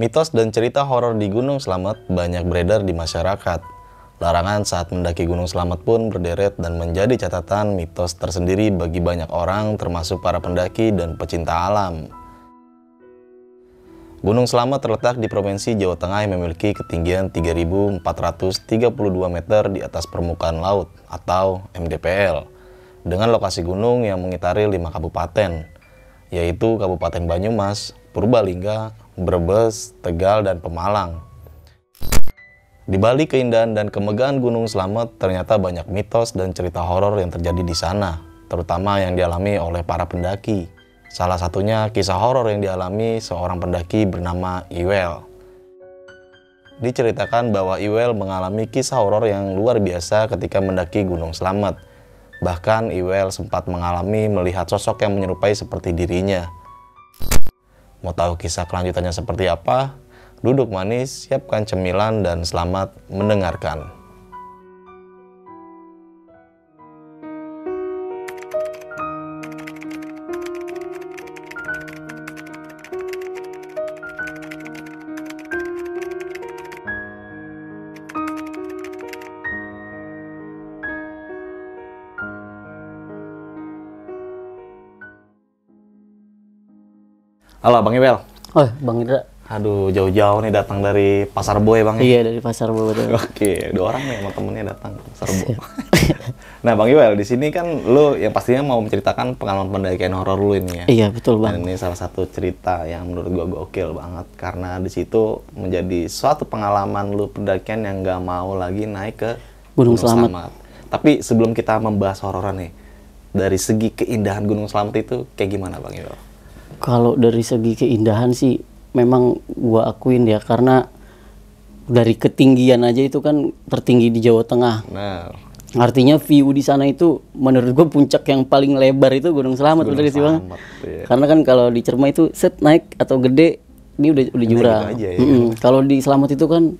Mitos dan cerita horor di Gunung Slamet banyak beredar di masyarakat. Larangan saat mendaki Gunung Slamet pun berderet dan menjadi catatan mitos tersendiri bagi banyak orang termasuk para pendaki dan pecinta alam. Gunung Slamet terletak di Provinsi Jawa Tengah yang memiliki ketinggian 3.432 meter di atas permukaan laut atau MDPL dengan lokasi gunung yang mengitari lima kabupaten yaitu Kabupaten Banyumas, Purbalingga, Brebes, Tegal, dan Pemalang. Di balik keindahan dan kemegahan Gunung Slamet, ternyata banyak mitos dan cerita horor yang terjadi di sana, terutama yang dialami oleh para pendaki. Salah satunya kisah horor yang dialami seorang pendaki bernama Iwel. Diceritakan bahwa Iwel mengalami kisah horor yang luar biasa ketika mendaki Gunung Slamet. Bahkan Iwel sempat mengalami melihat sosok yang menyerupai seperti dirinya. Mau tahu kisah kelanjutannya seperti apa? Duduk manis, siapkan cemilan, dan selamat mendengarkan. Halo Bang Iwel. Oh, Bang Indra. Aduh, jauh-jauh nih datang dari Pasar Boy Bang. ya? Iya, dari Pasar Bawah. Oke, dua orang nih sama temennya datang ke Pasar Boy. nah Bang Iwel, di sini kan lu yang pastinya mau menceritakan pengalaman pendakian horor lu ini ya. Iya, betul Dan Bang. ini salah satu cerita yang menurut gua gokil banget karena di situ menjadi suatu pengalaman lu pendakian yang nggak mau lagi naik ke Gunung Slamet. Tapi sebelum kita membahas hororan nih, dari segi keindahan Gunung Slamet itu kayak gimana Bang Iwel? Kalau dari segi keindahan sih memang gua akuin ya karena dari ketinggian aja itu kan tertinggi di Jawa Tengah. Nah, Artinya view di sana itu menurut gue puncak yang paling lebar itu Gunung Slamet Gunung bener sih Bang. Iya. Karena kan kalau di Cermai itu set naik atau gede ini udah udah jurang. gitu aja ya. Mm-mm. Kalau di Slamet itu kan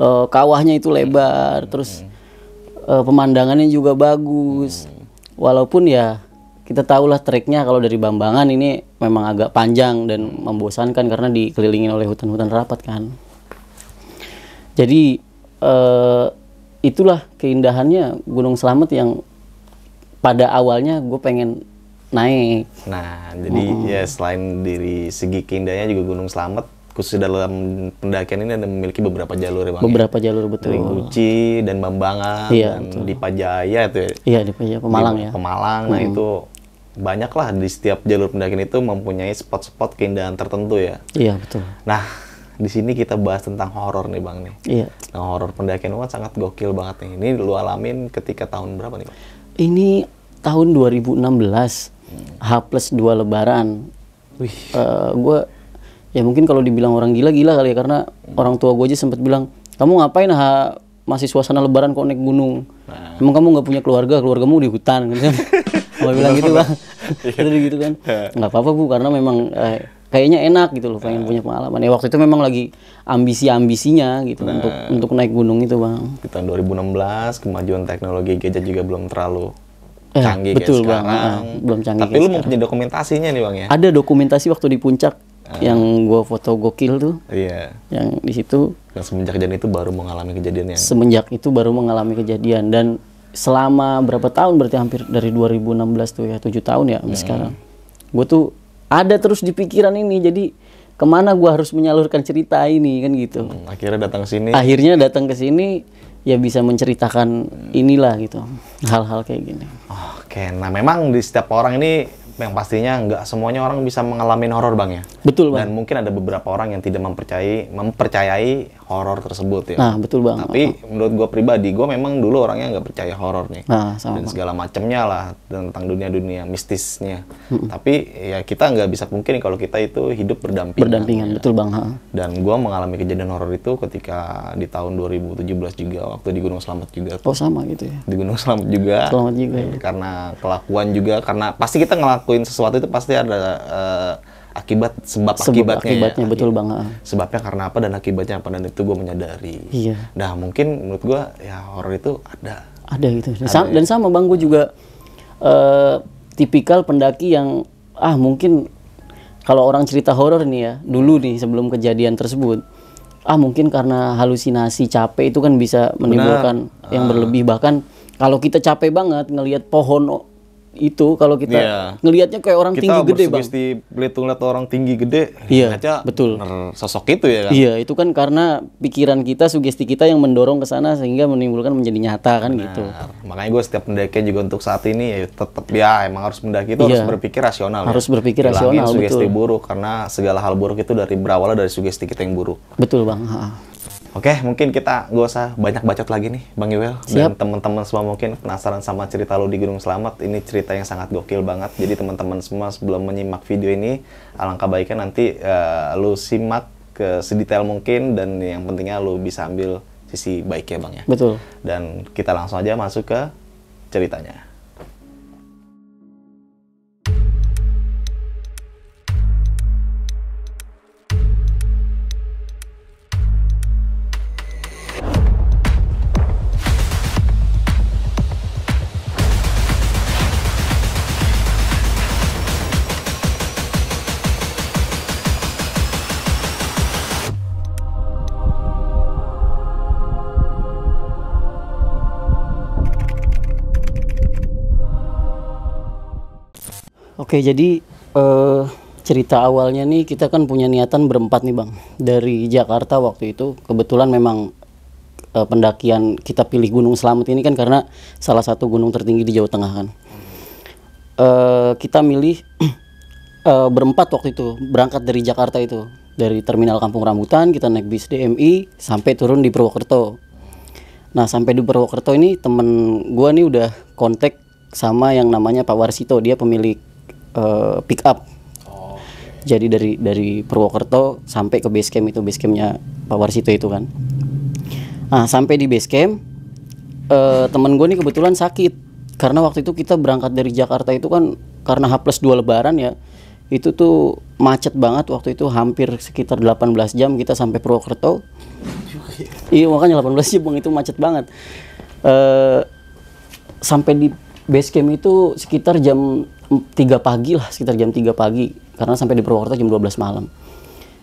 eh, kawahnya itu lebar, terus eh, pemandangannya juga bagus. Walaupun ya kita tahulah treknya kalau dari Bambangan ini memang agak panjang dan membosankan karena dikelilingin oleh hutan-hutan rapat kan. Jadi eh, itulah keindahannya Gunung Slamet yang pada awalnya gue pengen naik. Nah, jadi ya selain dari segi keindahannya juga Gunung Slamet khusus dalam pendakian ini ada memiliki beberapa jalur ya Bang. ya? Beberapa jalur Dari betul. Guci dan Bambangan Iya, dan di Pajaya itu ya. Iya di Pemalang Pemalang Di ya. Pemalang. Nah, itu banyak lah di setiap jalur pendakian itu mempunyai spot-spot keindahan tertentu ya. Iya betul. Nah, di sini kita bahas tentang horor nih Bang nih. Iya. Nah, horor pendakian kan sangat gokil banget nih. Ini lu alamin ketika tahun berapa nih, Bang? Ini tahun 2016 H plus 2 Lebaran. Wih. gue ya mungkin kalau dibilang orang gila-gila kali ya karena orang tua gue aja sempat bilang kamu ngapain ha masih suasana Lebaran kok naik gunung. Emang kamu nggak punya keluarga, keluargamu di hutan gitu kan. Kalau bilang gitu bang, Terus gitu kan. Nggak apa-apa bu, karena memang eh, kayaknya enak gitu loh, pengen punya pengalaman. Ya waktu itu memang lagi ambisi-ambisinya gitu untuk untuk naik gunung itu bang. di tahun 2016 kemajuan teknologi gadget juga belum terlalu Eh, canggih betul, kayak Bang. sekarang. Ah, belum canggih Tapi lu mempunyai dokumentasinya nih bang ya? Ada dokumentasi waktu di puncak yang gue foto gokil tuh, Iya. yang di situ Dan semenjak kejadian itu baru mengalami kejadian yang semenjak itu baru mengalami kejadian dan selama berapa tahun? Berarti hampir dari 2016 tuh ya tujuh tahun ya sampai sekarang. Gue tuh ada terus di pikiran ini jadi ke mana gue harus menyalurkan cerita ini kan gitu. Hmm, akhirnya datang ke sini. akhirnya datang ke sini ya bisa menceritakan inilah gitu hal-hal kayak gini. Oke, nah memang di setiap orang ini yang pastinya nggak semuanya orang bisa mengalami horor bang ya. betul bang Dan mungkin ada beberapa orang yang tidak mempercayai mempercayai horor tersebut ya. nah betul bang Tapi menurut gue pribadi, gue memang dulu orangnya nggak percaya horor nih. nah sama dan segala macamnya lah tentang dunia-dunia mistisnya. Tapi ya kita nggak bisa mungkin kalau kita itu hidup berdampingan. berdampingan betul bang ha. Dan gua mengalami kejadian horor itu ketika di tahun 2017 juga waktu di Gunung Slamet juga. oh sama gitu ya Di Gunung Slamet juga. Selamat juga ya. Karena kelakuan juga karena pasti kita ngelakuin sesuatu itu pasti ada eh, akibat sebab, Sebab akibatnya. ya. akibatnya betul bang ha. Sebabnya karena apa dan akibatnya apa dan itu gue menyadari. iya Nah mungkin menurut gua ya horor itu ada. ada gitu dan, sama, dan sama bang gue juga eh, tipikal pendaki yang ah mungkin kalau orang cerita horor nih ya dulu nih sebelum kejadian tersebut ah mungkin karena halusinasi capek itu kan bisa menimbulkan yang berlebih bahkan kalau kita capek banget ngelihat pohon itu kalau kita Iya. ngelihatnya kayak orang Kita tinggi gede bang bersugesti Belitung lihat orang tinggi gede, Iya, aja betul. sosok itu ya kan. Iya, itu kan karena pikiran kita, sugesti kita yang mendorong ke sana sehingga menimbulkan menjadi nyata kan gitu. Nah, makanya gue setiap mendaki juga untuk saat ini ya tetap ya emang harus mendaki itu harus Iya. berpikir rasional. Harus ya. berpikir Hilangin rasional, sugesti betul. buruk karena segala hal buruk itu dari berawal dari sugesti kita yang buruk. Betul bang. Ha. Oke, mungkin kita gak usah banyak bacot lagi nih, Bang Iwel. Dan teman-teman semua mungkin penasaran sama cerita lu di Gunung Selamat. Ini cerita yang sangat gokil banget. Jadi teman-teman semua sebelum menyimak video ini, alangkah baiknya nanti eh, lu simak ke sedetail mungkin dan yang pentingnya lu bisa ambil sisi baiknya, Bang ya. Betul. Dan kita langsung aja masuk ke ceritanya. Oke, jadi eh, cerita awalnya nih kita kan punya niatan berempat nih bang dari Jakarta waktu itu. Kebetulan memang eh, pendakian kita pilih Gunung Selamet ini kan karena salah satu gunung tertinggi di Jawa Tengah kan. Eh, kita milih eh, berempat waktu itu berangkat dari Jakarta itu dari terminal Kampung Rambutan kita naik bis DMI sampai turun di Purwokerto. Nah sampai di Purwokerto ini temen gua nih udah kontak sama yang namanya Pak Warsito dia pemilik eh, pick up. Jadi dari dari Purwokerto sampai ke base camp itu base campnya Pak Warsito itu kan. Nah sampai di base camp eh, temen gue nih kebetulan sakit karena waktu itu kita berangkat dari Jakarta itu kan karena H plus 2 lebaran ya itu tuh macet banget waktu itu hampir sekitar 18 jam kita sampai Purwokerto Iya makanya 18 jam itu macet banget. Eh sampai di base camp itu sekitar jam 3 pagi lah, sekitar jam 3 pagi karena sampai di Purwokerto jam 12 malam.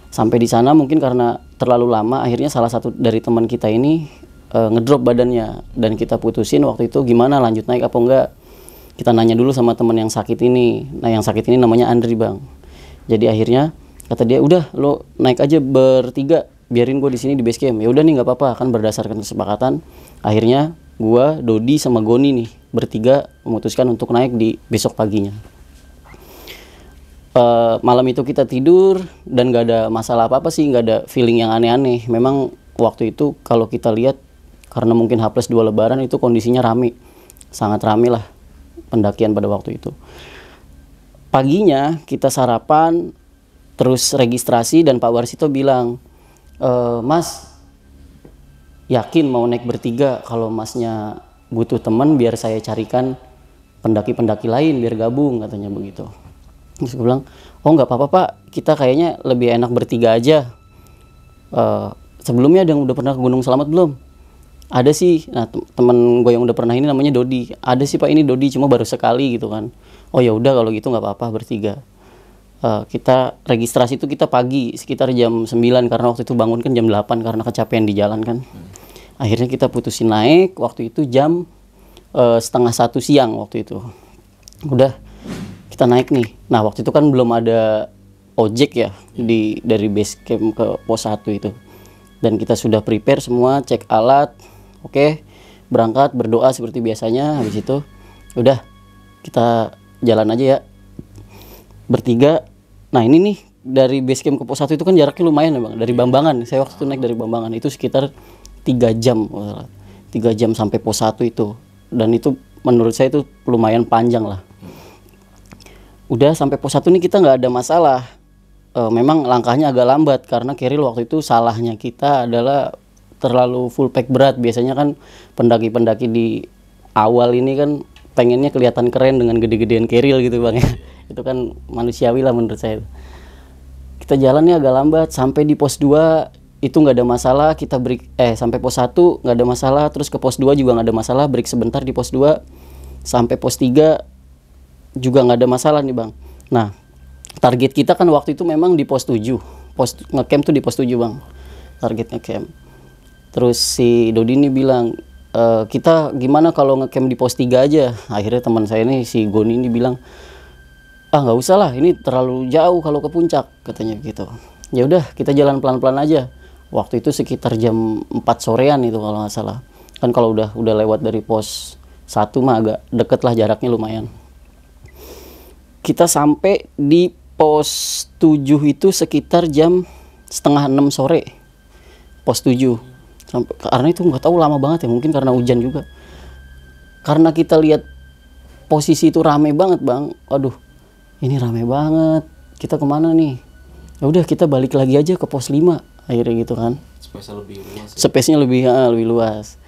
Sampai di sana mungkin karena terlalu lama akhirnya salah satu dari teman kita ini eh, ngedrop badannya dan kita putusin waktu itu gimana lanjut naik apa enggak. Kita nanya dulu sama teman yang sakit ini. Nah, yang sakit ini namanya Andri, Bang. Jadi akhirnya kata dia, "Udah, lo naik aja bertiga, biarin gue di sini di base camp." Ya udah nih nggak apa-apa, kan berdasarkan kesepakatan. Akhirnya gua, Dodi sama Goni nih bertiga memutuskan untuk naik di besok paginya. Eh, malam itu kita tidur dan gak ada masalah apa-apa sih, nggak ada feeling yang aneh-aneh. Memang waktu itu kalau kita lihat karena mungkin H plus 2 lebaran itu kondisinya rame. Sangat rame lah pendakian pada waktu itu. Paginya kita sarapan, terus registrasi dan Pak Warsito bilang, "E, Mas, yakin mau naik bertiga kalau masnya butuh teman biar saya carikan pendaki-pendaki lain biar gabung katanya begitu. Terus gue bilang, oh nggak apa-apa pak, kita kayaknya lebih enak bertiga aja. Eh, sebelumnya ada yang udah pernah ke Gunung Selamat belum? Ada sih, nah tem- temen gue yang udah pernah ini namanya Dodi. Ada sih pak ini Dodi, cuma baru sekali gitu kan. Oh ya udah kalau gitu nggak apa-apa bertiga. Eh, kita registrasi itu kita pagi sekitar jam 9 karena waktu itu bangun kan jam 8 karena kecapean di jalan kan. Akhirnya kita putusin naik waktu itu jam eh, setengah satu siang waktu itu. Udah kita naik nih. Nah waktu itu kan belum ada ojek ya di dari base camp ke pos 1 itu. Dan kita sudah prepare semua, cek alat, oke, berangkat berdoa seperti biasanya. Habis itu udah kita jalan aja ya bertiga. Nah ini nih dari base camp ke pos 1 itu kan jaraknya lumayan ya bang. Dari Bambangan, saya waktu itu naik dari Bambangan itu sekitar tiga jam, tiga jam sampai pos 1 itu. Dan itu menurut saya itu lumayan panjang lah. Udah sampai pos 1 nih kita nggak ada masalah. Eh, memang langkahnya agak lambat karena Keril waktu itu salahnya kita adalah terlalu full pack berat. Biasanya kan pendaki-pendaki di awal ini kan pengennya kelihatan keren dengan gede-gedean keril gitu bang ya. itu kan manusiawi lah menurut saya. Kita jalannya agak lambat sampai di pos 2 itu nggak ada masalah kita break eh sampai pos 1 nggak ada masalah terus ke pos 2 juga nggak ada masalah break sebentar di pos 2 sampai pos 3 juga nggak ada masalah nih bang. Nah target kita kan waktu itu memang di pos 7 pos ngecamp tuh di pos 7 bang target ngecamp. Terus si Dodi ini bilang "E, kita gimana kalau ngecamp di pos 3 aja? Akhirnya teman saya ini si Goni ini bilang ah nggak usah lah ini terlalu jauh kalau ke puncak katanya gitu. Ya udah kita jalan pelan-pelan aja waktu itu sekitar jam 4 sorean itu kalau nggak salah. Kan kalau udah udah lewat dari pos satu mah agak deket lah jaraknya lumayan. Kita sampai di pos 7 itu sekitar jam setengah 6 sore. Pos 7 sampai karena itu nggak tahu lama banget ya mungkin karena hujan juga. Karena kita lihat posisi itu rame banget bang. Aduh ini rame banget. Kita ke mana nih? Ya udah kita balik lagi aja ke pos 5 akhirnya gitu kan. Spesial lebih luas. space-nya lebih ah, lebih luas.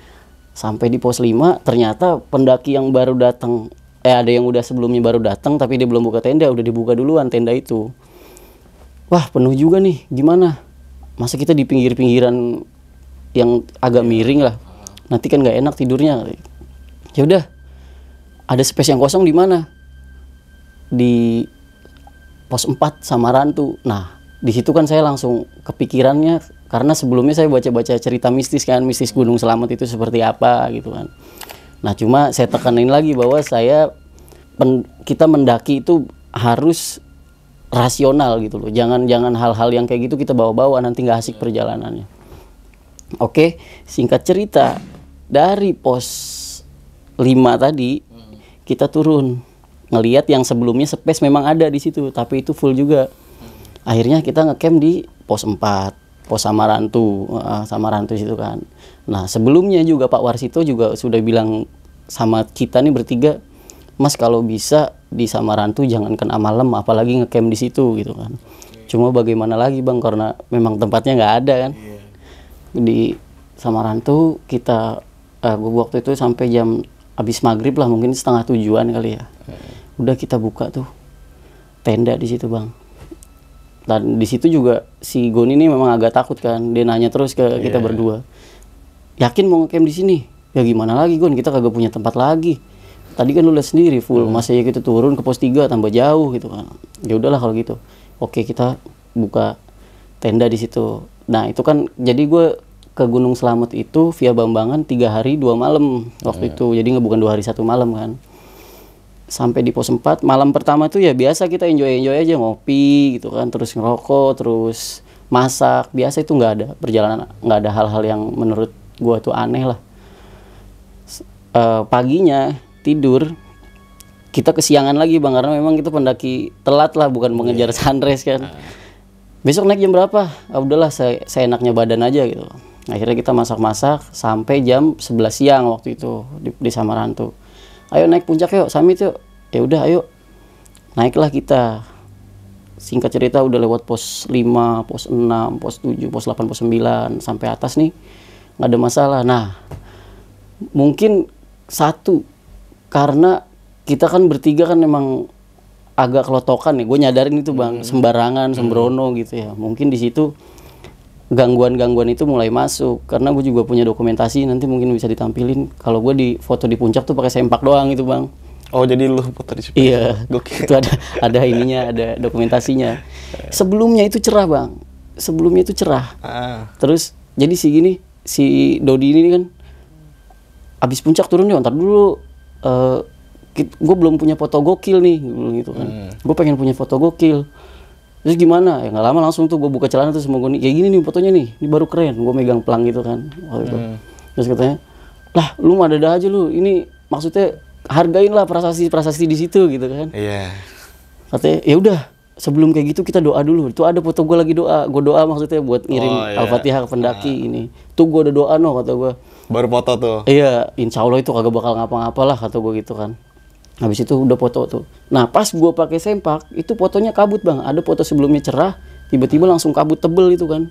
Sampai di pos 5 ternyata pendaki yang baru datang eh ada yang udah sebelumnya baru datang tapi dia belum buka tenda udah dibuka duluan tenda itu. Wah penuh juga nih. Gimana? Masa kita di pinggir-pinggiran yang agak miring lah. Nanti kan nggak enak tidurnya. Ya udah. Ada space yang kosong di mana? Di pos 4 sama Rantu. Nah di situ kan saya langsung kepikirannya karena sebelumnya saya baca-baca cerita mistis kan mistis Gunung Selamat itu seperti apa gitu kan. Nah cuma saya tekanin lagi bahwa saya pen- kita mendaki itu harus rasional gitu loh. Jangan jangan hal-hal yang kayak gitu kita bawa-bawa nanti nggak asik perjalanannya. Oke, singkat cerita dari pos 5 tadi kita turun. Ngelihat yang sebelumnya space memang ada di situ, tapi itu full juga. Akhirnya kita ngecamp di pos 4, pos Samarantu, eh, Samarantu situ kan. Nah, sebelumnya juga Pak Warsito juga sudah bilang sama kita nih bertiga, Mas kalau bisa di Samarantu jangan kena malam apalagi ngecamp di situ gitu kan. Cuma bagaimana lagi Bang karena memang tempatnya nggak ada kan. Di Samarantu kita gua waktu itu sampai jam habis maghrib lah mungkin setengah tujuan kali ya. Udah kita buka tuh tenda di situ bang dan di situ juga si Goni ini memang agak takut kan. Dia nanya terus ke kita berdua. Yakin mau ngecamp di sini? Ya gimana lagi Gon? Kita kagak punya tempat lagi. Tadi kan lu lihat sendiri full. Masa ya kita turun ke pos 3 tambah jauh gitu kan. Ya udahlah kalau gitu. Oke kita buka tenda di situ. Nah itu kan jadi gue ke Gunung Selamet itu via Bambangan tiga hari dua malam waktu itu. Jadi nggak bukan dua hari satu malam kan sampai di pos 4 malam pertama tuh ya biasa kita enjoy enjoy aja ngopi gitu kan terus ngerokok terus masak biasa itu nggak ada perjalanan nggak ada hal-hal yang menurut gua tuh aneh lah. Eh, paginya tidur kita kesiangan lagi bang karena memang kita pendaki telat lah bukan mengejar sunrise kan. Besok naik jam berapa? Ah, udahlah saya saya enaknya badan aja gitu. Akhirnya kita masak-masak sampai jam 11 siang waktu itu di, di Samarantu ayo naik puncak yuk summit yuk. Ya udah ayo. Naiklah kita. Singkat cerita udah lewat pos 5, pos 6, pos 7, pos 8, pos 9 sampai atas nih nggak ada masalah. Nah mungkin satu karena kita kan bertiga kan memang agak kelotokan ya gue nyadarin itu bang. Sembarangan sembrono gitu ya. Mungkin di situ gangguan-gangguan itu mulai masuk. Karena gue juga punya dokumentasi nanti mungkin bisa ditampilin. Kalau gue di foto di puncak tuh pakai sempak doang gitu bang. Oh jadi lu foto di iya. Gokil. itu ada ada ininya ada dokumentasinya. Sebelumnya itu cerah bang. Sebelumnya itu cerah. Ah. terus jadi si gini si Dodi ini kan abis puncak turun yuk ntar dulu eh gue belum punya foto gokil nih gitu kan. Gue pengen punya foto gokil terus gimana? Ya nggak lama langsung tuh gue buka celana terus mau gue kayak gini nih fotonya nih ini baru keren gue megang pelang gitu kan waktu itu. Terus katanya lah lu mah ada aja lu ini maksudnya hargain lah prasasti prasasti di situ gitu kan. Iya. katanya ya udah sebelum kayak gitu kita doa dulu. Itu ada foto gue lagi doa gue doa maksudnya buat ngirim Oh, iya. al-fatihah ke pendaki ini. Tuh gue ada doa no kata gue Baru foto tuh. iya insya Allah itu kagak bakal ngapa-ngapa lah kata gue gitu kan habis itu udah foto tuh. Nah pas gue pakai sempak itu fotonya kabut bang. Ada foto sebelumnya cerah tiba-tiba langsung kabut tebel itu kan.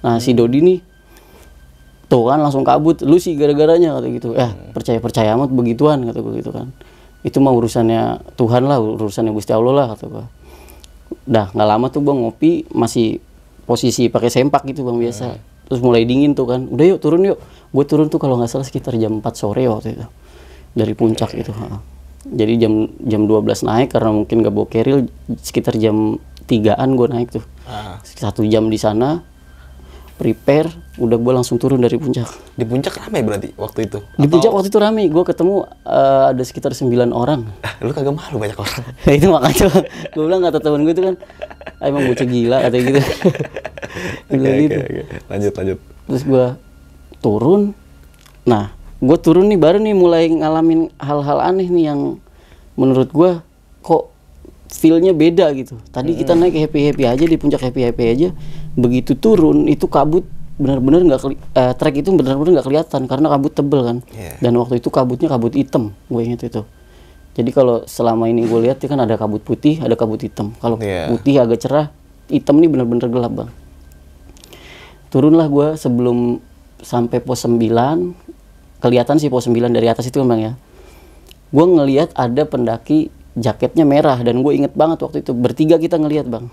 Nah si Dodi nih tuh kan langsung kabut. Lu sih gara-garanya kata gitu. Eh percaya percaya amat begituan kata gue gitu kan. Itu mah urusannya Tuhan lah urusannya Gusti Allah lah kata gue dah nggak lama tuh bang ngopi masih posisi pakai sempak gitu bang biasa. Terus mulai dingin tuh kan. Udah yuk turun yuk. Gue turun tuh kalau nggak salah sekitar jam 4 sore waktu itu. Dari puncak itu ha. Jadi jam jam 12 naik karena mungkin gak bawa keril sekitar jam 3an gue naik tuh Ah. satu jam di sana prepare udah gue langsung turun dari puncak Di puncak ramai berarti waktu itu. di puncak waktu itu rame gue ketemu eh, ada sekitar 9 orang Ah, lu kagak malu banyak orang. Itu makanya gue bilang kata temen gue itu kan "Ah, emang bocah gila katanya gitu Bilang oke, gitu. Lanjut, lanjut. terus gue turun nah gue turun nih baru nih mulai ngalamin hal-hal aneh nih yang menurut gue kok feelnya beda gitu. Tadi kita naik happy happy aja di puncak happy happy aja. Begitu turun itu kabut benar-benar nggak eh, trek itu benar-benar nggak kelihatan karena kabut tebel kan. Iya. dan waktu itu kabutnya kabut hitam gue inget itu. Jadi kalau selama ini gue lihat ya kan ada kabut putih ada kabut hitam. Kalau Iya. putih agak cerah hitam nih benar-benar gelap bang. Turunlah gue sebelum sampai pos 9 kelihatan sih pos 9 dari atas itu bang ya. Gue ngelihat ada pendaki jaketnya merah dan gue inget banget waktu itu. Bertiga kita ngelihat bang.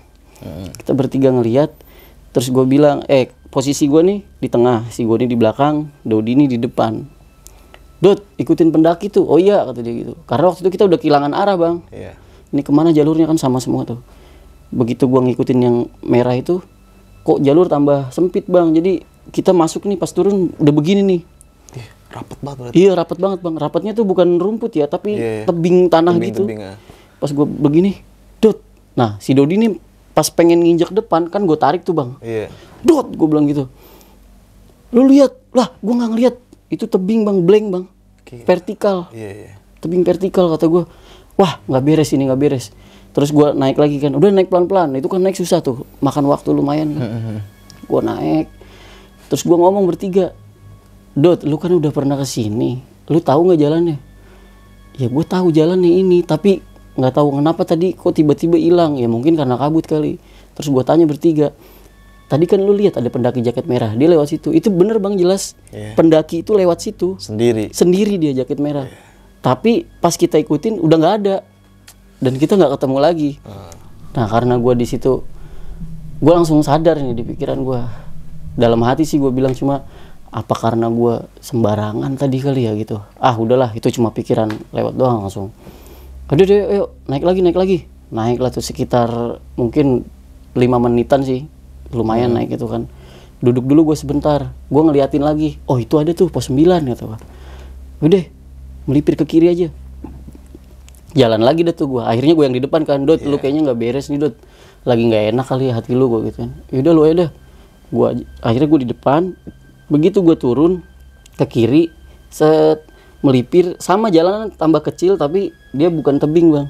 Kita bertiga ngelihat terus gue bilang eh posisi gue nih di tengah si gue nih di belakang Dodi nih di depan. Dot ikutin pendaki tuh. Oh iya kata dia gitu. Karena waktu itu kita udah kehilangan arah bang. Iya. ini ke mana jalurnya? Kan sama semua tuh. Begitu gua ngikutin yang merah itu kok jalur tambah sempit bang? Jadi kita masuk nih pas turun udah begini nih Ih, rapet banget berarti. iya rapat banget bang. Rapatnya tuh bukan rumput ya tapi Iya, iya. tebing tanah Tebing- gitu. tebing, ah. pas gua begini dot. Nah si Dodi nih pas pengen nginjek depan kan gue tarik tuh bang. Iya. dot gue bilang gitu. Lu lihat lah gua nggak ngeliat itu tebing bang blank bang. Oke. vertikal. Iya, iya. tebing vertikal kata gue wah nggak beres ini nggak beres. Terus gue naik lagi kan. Udah naik pelan pelan itu kan naik susah tuh. Makan waktu lumayan kan. Gue naik. Terus gue ngomong bertiga dot lu kan udah pernah ke sini lu tahu nggak jalannya ya gue tahu jalannya ini tapi nggak tahu kenapa tadi kok tiba-tiba hilang ya mungkin karena kabut kali terus gue tanya bertiga tadi kan lu lihat ada pendaki jaket merah dia lewat situ itu bener bang jelas Iya. pendaki itu lewat situ Sendiri. sendiri dia jaket merah. Tapi pas kita ikutin udah nggak ada dan kita nggak ketemu lagi. Nah karena gua di situ, gue langsung sadar nih di pikiran gua. Dalam hati sih gue bilang cuma apa karena gua sembarangan tadi kali ya gitu. Ah udahlah itu cuma pikiran lewat doang langsung. Udah deh, ayo naik lagi naik lagi. Naik lah tuh sekitar mungkin lima menitan sih, lumayan naik itu kan. Duduk dulu gue sebentar, gue ngeliatin lagi. Oh itu ada tuh pos 9 kata gua. Udah, melipir ke kiri aja. Jalan lagi dah tuh gue. Akhirnya gue yang di depan kan, Dot, lu kayaknya nggak beres nih Dot. Lagi nggak enak kali ya hati lu gue gitu kan. Yaudah lu aja dah. Gua akhirnya gue di depan. Begitu gue turun ke kiri, set melipir sama jalanan tambah kecil tapi dia bukan tebing bang.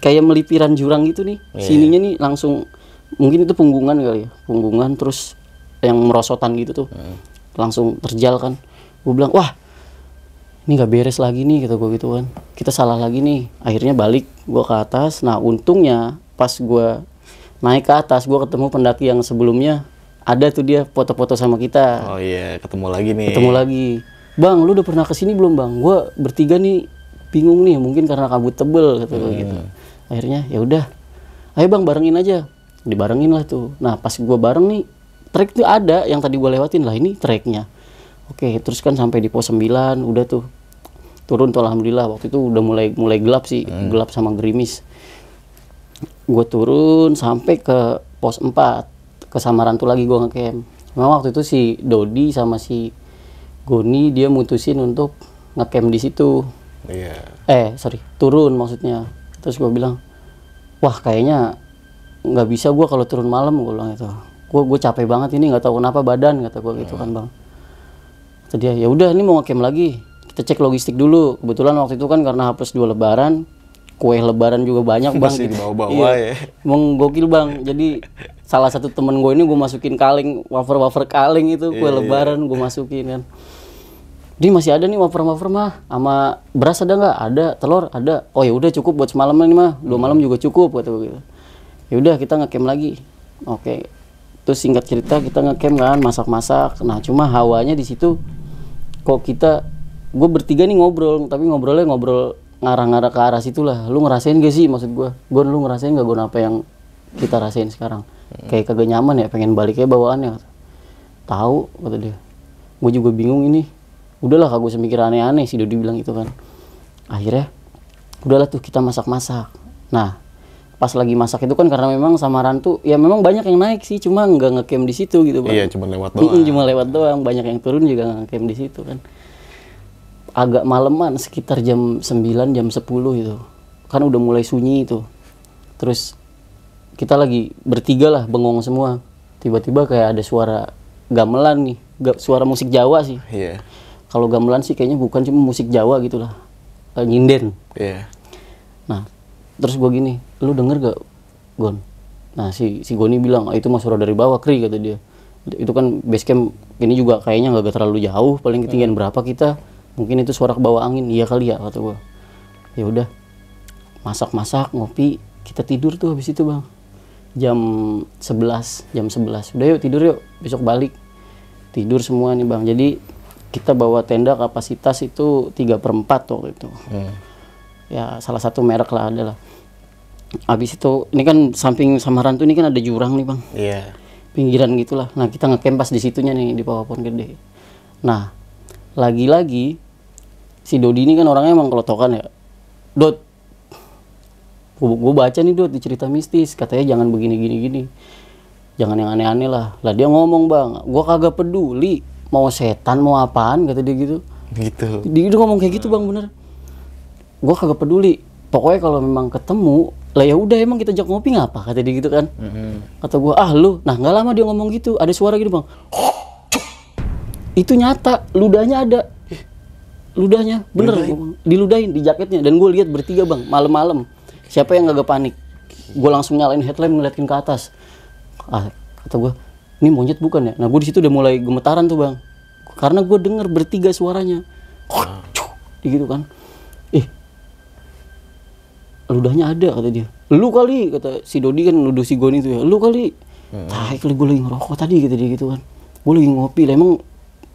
Kayak melipiran jurang gitu nih. Sininya nih langsung mungkin itu punggungan kali ya, punggungan terus yang merosotan gitu tuh. Langsung terjal kan. Gue bilang, "Wah, ini nggak beres lagi nih kata gue gitu kan kita salah lagi nih akhirnya balik gue ke atas nah untungnya pas gue naik ke atas gue ketemu pendaki yang sebelumnya ada tuh dia foto-foto sama kita. Oh iya, ketemu lagi nih. ketemu lagi. Bang lu udah pernah ke sini belum bang? Gue bertiga nih bingung nih mungkin karena kabut tebel kata gue gitu. Akhirnya ya udah. Ayo bang barengin aja. Dibarengin lah tuh. Nah pas gue bareng nih trek tuh ada yang tadi gue lewatin lah ini treknya oke terus kan sampai di pos 9 udah tuh. Turun tuh alhamdulillah waktu itu udah mulai mulai gelap sih gelap sama gerimis. Gue turun sampai ke pos 4 ke Samaran tuh lagi gue ngecamp. Memang waktu itu si Dodi sama si Goni dia mutusin untuk ngecamp di situ. Iya. eh sorry turun maksudnya. Terus gue bilang wah kayaknya nggak bisa gue kalau turun malam gue bilang itu gue gue capek banget ini nggak tahu kenapa badan kata gue gitu kan bang. Kata dia ya udah ini mau ngecamp lagi. Kita cek logistik dulu. Kebetulan waktu itu kan karena hapus dua lebaran kue lebaran juga banyak bang Masih gitu. dibawa-bawa ya. Emang gokil bang. Jadi salah satu temen gue ini gue masukin kaleng wafer wafer kaleng itu Iya, kue lebaran gue masukin kan. Ini masih ada nih wafer-wafer mah. Sama beras ada nggak? Ada. Telur ada. Oh ya udah cukup buat semalam nih mah. Dua malam juga cukup gue gitu. Ya udah kita ngecamp lagi. Oke. Terus singkat cerita kita ngecamp kan. Masak-masak. Nah cuma hawanya di situ kok kita gue bertiga nih ngobrol tapi ngobrolnya ngobrol ngarah-ngarah ke arah situ lah lu ngerasain gak sih maksud gue gue lu ngerasain gak gue apa yang kita rasain sekarang? Kayak kagak nyaman ya pengen baliknya bawaannya. Tahu kata dia. Gue juga bingung ini. Udahlah kagak usah mikir aneh-aneh si Dodi bilang gitu kan. Akhirnya udahlah tuh kita masak-masak. Nah pas lagi masak itu kan karena memang samaran tuh ya memang banyak yang naik sih cuma nggak ngecamp di situ gitu bang Iya, cuma lewat doang. cuma lewat doang. Banyak yang turun juga ngecamp di situ kan agak maleman sekitar jam 9 jam 10 itu kan udah mulai sunyi itu terus kita lagi bertiga lah bengong semua tiba-tiba kayak ada suara gamelan nih Ga- suara musik Jawa sih Iya. kalau gamelan sih kayaknya bukan cuma musik Jawa gitu lah nyinden Iya. Nah, terus gue gini, lu denger gak, Gon? Nah, si si Goni bilang, "Ah, itu mah suara dari bawah, Kri, kata dia. Itu kan base camp ini juga kayaknya nggak terlalu jauh, paling ketinggian berapa kita? Mungkin itu suara ke bawah angin, iya kali ya, kata gue. Ya udah, masak-masak, ngopi, kita tidur tuh habis itu, Bang. Jam 11, jam 11. Udah yuk tidur yuk, besok balik. Tidur semua nih, Bang. Jadi kita bawa tenda kapasitas itu 3 per 4 waktu itu Hmm. ya salah satu merek lah adalah habis itu ini kan samping Samaran tuh ini kan ada jurang nih bang Iya. pinggiran gitulah nah kita ngecamp pas di situnya nih di bawah pohon gede nah lagi-lagi si Dodi ini kan orangnya emang kelotokan ya. Dot gue baca nih Dot di cerita mistis. Katanya jangan begini gini gini. Jangan yang aneh-aneh lah. Lah dia ngomong bang gue kagak peduli mau setan mau apaan kata dia gitu. Gitu. dia udah ngomong kayak gitu bang bener. Gue kagak peduli. Pokoknya kalau memang ketemu lah ya udah emang kita ajak ngopi ngapa kata dia gitu kan. Mm-mm. kata gue ah lu nah nggak lama dia ngomong gitu ada suara gitu bang. Itu nyata ludahnya ada ludahnya bener bilang. diludahin di jaketnya. Dan gue lihat bertiga bang malam-malam. Siapa yang nggak panik? Gue langsung nyalain headlamp ngeliatin ke atas. Ah kata gue ini monyet bukan ya? Nah gue di situ udah mulai gemetaran tuh bang. Karena gue denger bertiga suaranya. Gitu kan. Ih ludahnya ada kata dia. Lu kali kata si Dodi kan nuduh si Goni itu ya. Lu kali. Tai kali gue lagi ngerokok tadi kata dia gitu kan. Gue lagi ngopi lah emang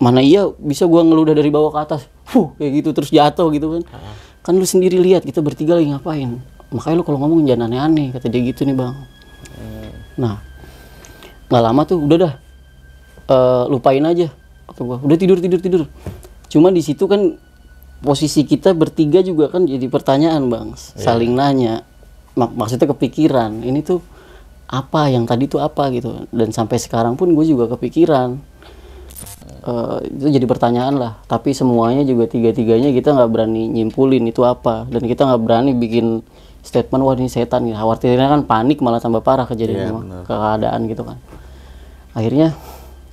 mana iya bisa gua ngeludah dari bawah ke atas fuh kayak gitu terus jatuh gitu kan. Kan lu sendiri lihat kita bertiga lagi ngapain? Makanya lu kalau ngomong jangan aneh-aneh kata dia gitu nih bang. Nah nggak lama tuh udah dah. Eh, lupain aja kata gua. Udah tidur tidur tidur. Cuma di situ kan posisi kita bertiga juga kan jadi pertanyaan bang. Saling nanya. Mak- maksudnya kepikiran ini tuh apa yang tadi tuh apa gitu. Dan sampai sekarang pun gue juga kepikiran Eh, itu jadi pertanyaan lah. Tapi semuanya juga tiga tiganya kita nggak berani nyimpulin itu apa. Dan kita nggak berani bikin statement wah ini setan gitu. Khawatirnya kan panik malah tambah parah kejadian memang, keadaan gitu kan. Akhirnya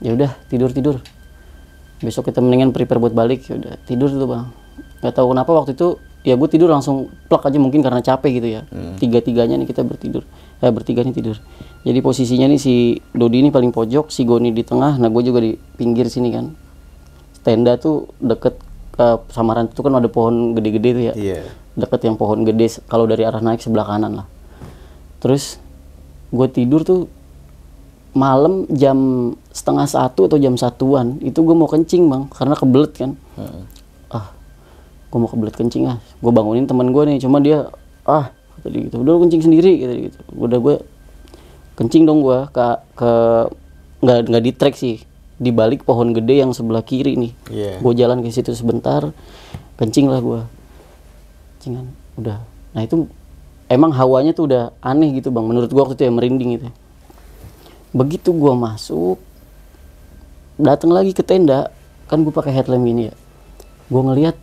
ya udah tidur tidur. Besok kita mendingan prepare buat balik. Ya udah tidur tuh bang. Nggak tahu kenapa waktu itu ya gue tidur langsung plak aja mungkin karena capek gitu ya. Tiga tiganya nih kita bertidur eh bertiga nih tidur. Jadi posisinya nih si Dodi ini paling pojok si Goni di tengah nah gue juga di pinggir sini kan. Tenda tuh deket ke samaran itu kan ada pohon gede-gede tuh ya. Iya. deket yang pohon gede kalau dari arah naik sebelah kanan lah. Terus gue tidur tuh malam jam setengah satu atau jam satuan itu gue mau kencing bang karena kebelet kan. Ah gue mau kebelet kencing ah. Gue bangunin teman gue nih cuma dia ah kata dia gitu. Udah kencing sendiri dia gitu. Udah gue kencing dong gue ke ke nggak nggak di trek sih. Di balik pohon gede yang sebelah kiri nih. Iya. gue jalan ke situ sebentar kencing lah gue kencingan udah. Nah itu emang hawanya tuh udah aneh gitu bang. Menurut gua waktu itu ya merinding gitu begitu gua masuk datang lagi ke tenda. Kan gue pakai headlamp ini ya. Gue ngelihat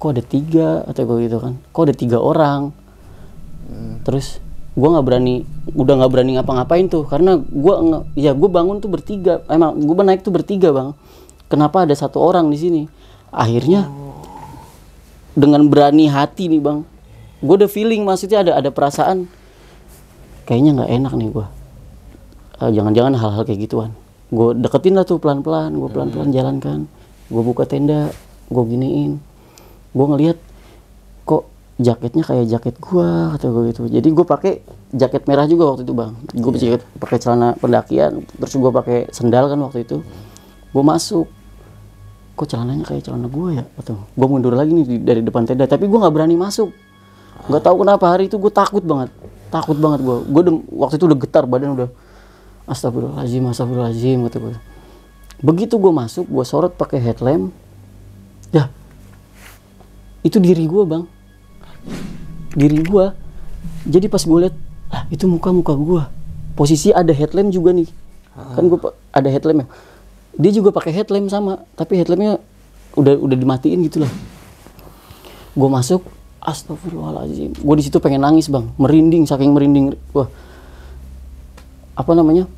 kok ada tiga? Atau gue gitu kan. Kok ada tiga orang terus gue nggak berani udah nggak berani ngapa-ngapain tuh karena gue ya gue bangun tuh bertiga emang gue naik tuh bertiga bang. Kenapa ada satu orang di sini? Akhirnya dengan berani hati nih bang. Gue udah feeling maksudnya ada ada perasaan kayaknya nggak enak nih gue jangan-jangan hal-hal kayak gituan. Gue deketin lah tuh pelan-pelan gue pelan-pelan jalankan. Gue buka tenda gue giniin. Gue ngelihat jaketnya kayak jaket gua kata gue gitu. Jadi gue pakai jaket merah juga waktu itu bang. Gue jaket pakai celana pendakian terus gue pakai sendal kan waktu itu. Gue masuk. Kok celananya kayak celana gue ya? Atau gue mundur lagi nih dari depan tenda tapi gue nggak berani masuk. Nggak tahu kenapa hari itu gue takut banget. Takut banget gue gue waktu itu udah getar badan udah astagfirullahaladzim astagfirullahaladzim kata gue begitu gue masuk gue sorot pakai headlamp. Ya itu diri gue bang diri gua. Jadi pas gue lihat ah itu muka muka gua. Posisi ada headlamp juga nih. Kan gue ada headlamp ya. Dia juga pakai headlamp sama tapi headlampnya udah udah dimatiin gitu lah. Gue masuk astagfirullahaladzim. Gue di situ pengen nangis bang. Merinding saking merinding. Wah. Apa namanya?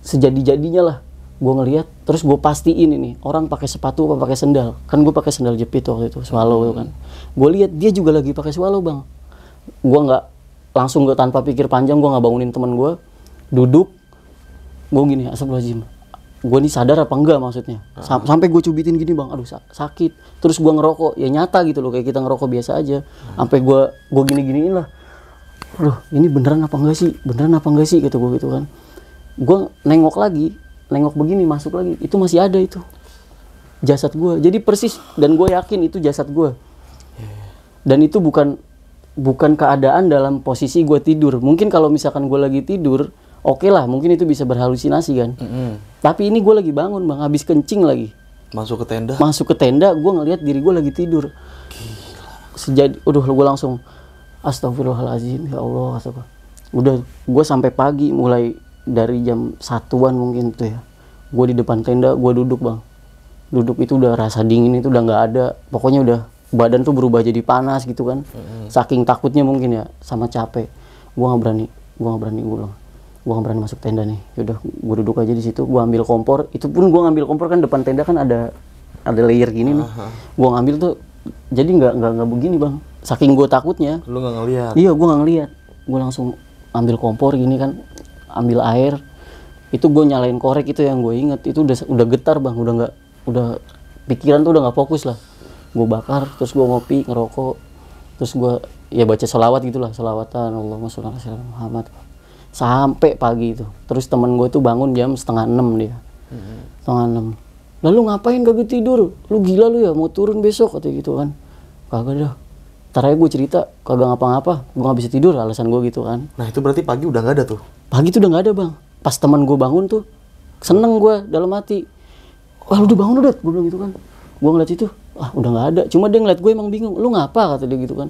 Sejadi jadinya lah gue ngelihat terus gue pastiin ini orang pakai sepatu apa pakai sendal. Kan gue pakai sendal jepit waktu itu swallow itu kan. Gue lihat dia juga lagi pakai swallow bang. Gue nggak langsung gue tanpa pikir panjang gue nggak bangunin teman gue duduk gue gini astagfirullahaladzim gue nih sadar apa enggak maksudnya? Sam- sampai gue cubitin gini bang. Aduh sa- sakit. Terus gue ngerokok ya nyata gitu loh kayak kita ngerokok biasa aja. Sampai gue gue gini giniin lah. Aduh ini beneran apa enggak sih? Beneran apa enggak sih? Gitu gue gitu kan. Gue nengok lagi nengok begini masuk lagi. Itu masih ada itu. Jasad gue jadi persis dan gue yakin itu jasad gue dan itu bukan bukan keadaan dalam posisi gue tidur. Mungkin kalau misalkan gue lagi tidur oke lah mungkin itu bisa berhalusinasi kan. Tapi ini gue lagi bangun bang. Habis kencing lagi. Masuk ke tenda. masuk ke tenda gue ngelihat diri gue lagi tidur. Sejadi udah gue langsung astagfirullahaladzim ya Allah gua. udah gue sampai pagi mulai dari jam satuan mungkin tuh ya. Gue di depan tenda gue duduk bang. Duduk itu udah rasa dingin itu udah nggak ada. Pokoknya udah badan tuh berubah jadi panas gitu kan. Saking takutnya mungkin ya sama capek. Gue nggak berani gue nggak berani gue bilang gue nggak berani masuk tenda nih. Yaudah gue duduk aja di situ gue ambil kompor. Itu pun gue ngambil kompor kan depan tenda kan ada ada layer gini nih. Gue ngambil tuh jadi nggak nggak nggak begini bang. Saking gue takutnya. Lu nggak ngeliat. Iya, gue nggak ngeliat. Gue langsung ambil kompor gini kan, ambil air. Itu gue nyalain korek itu yang gue inget. Itu udah udah getar bang, udah nggak, udah pikiran tuh udah nggak fokus lah. Gue bakar, terus gue ngopi, ngerokok, terus gue ya baca sholawat gitulah, sholli ala sayyidina Muhammad. Sampai pagi itu. Terus temen gue tuh bangun jam setengah enam dia, setengah enam. Lalu ngapain kagak tidur? Lu gila lu ya, mau turun besok katanya gitu kan? Kagak dah. Ntar aja gue cerita, kagak ngapa-ngapa, gue gak bisa tidur, alasan gue gitu kan. Nah itu berarti pagi udah nggak ada tuh. Pagi tuh udah gak ada bang. Pas teman gue bangun tuh, seneng gue dalam hati. Wah lu udah bangun udah, gue bilang gitu kan. Gue ngeliat itu, ah udah gak ada. Cuma dia ngeliat gue emang bingung, lu ngapa kata dia gitu kan.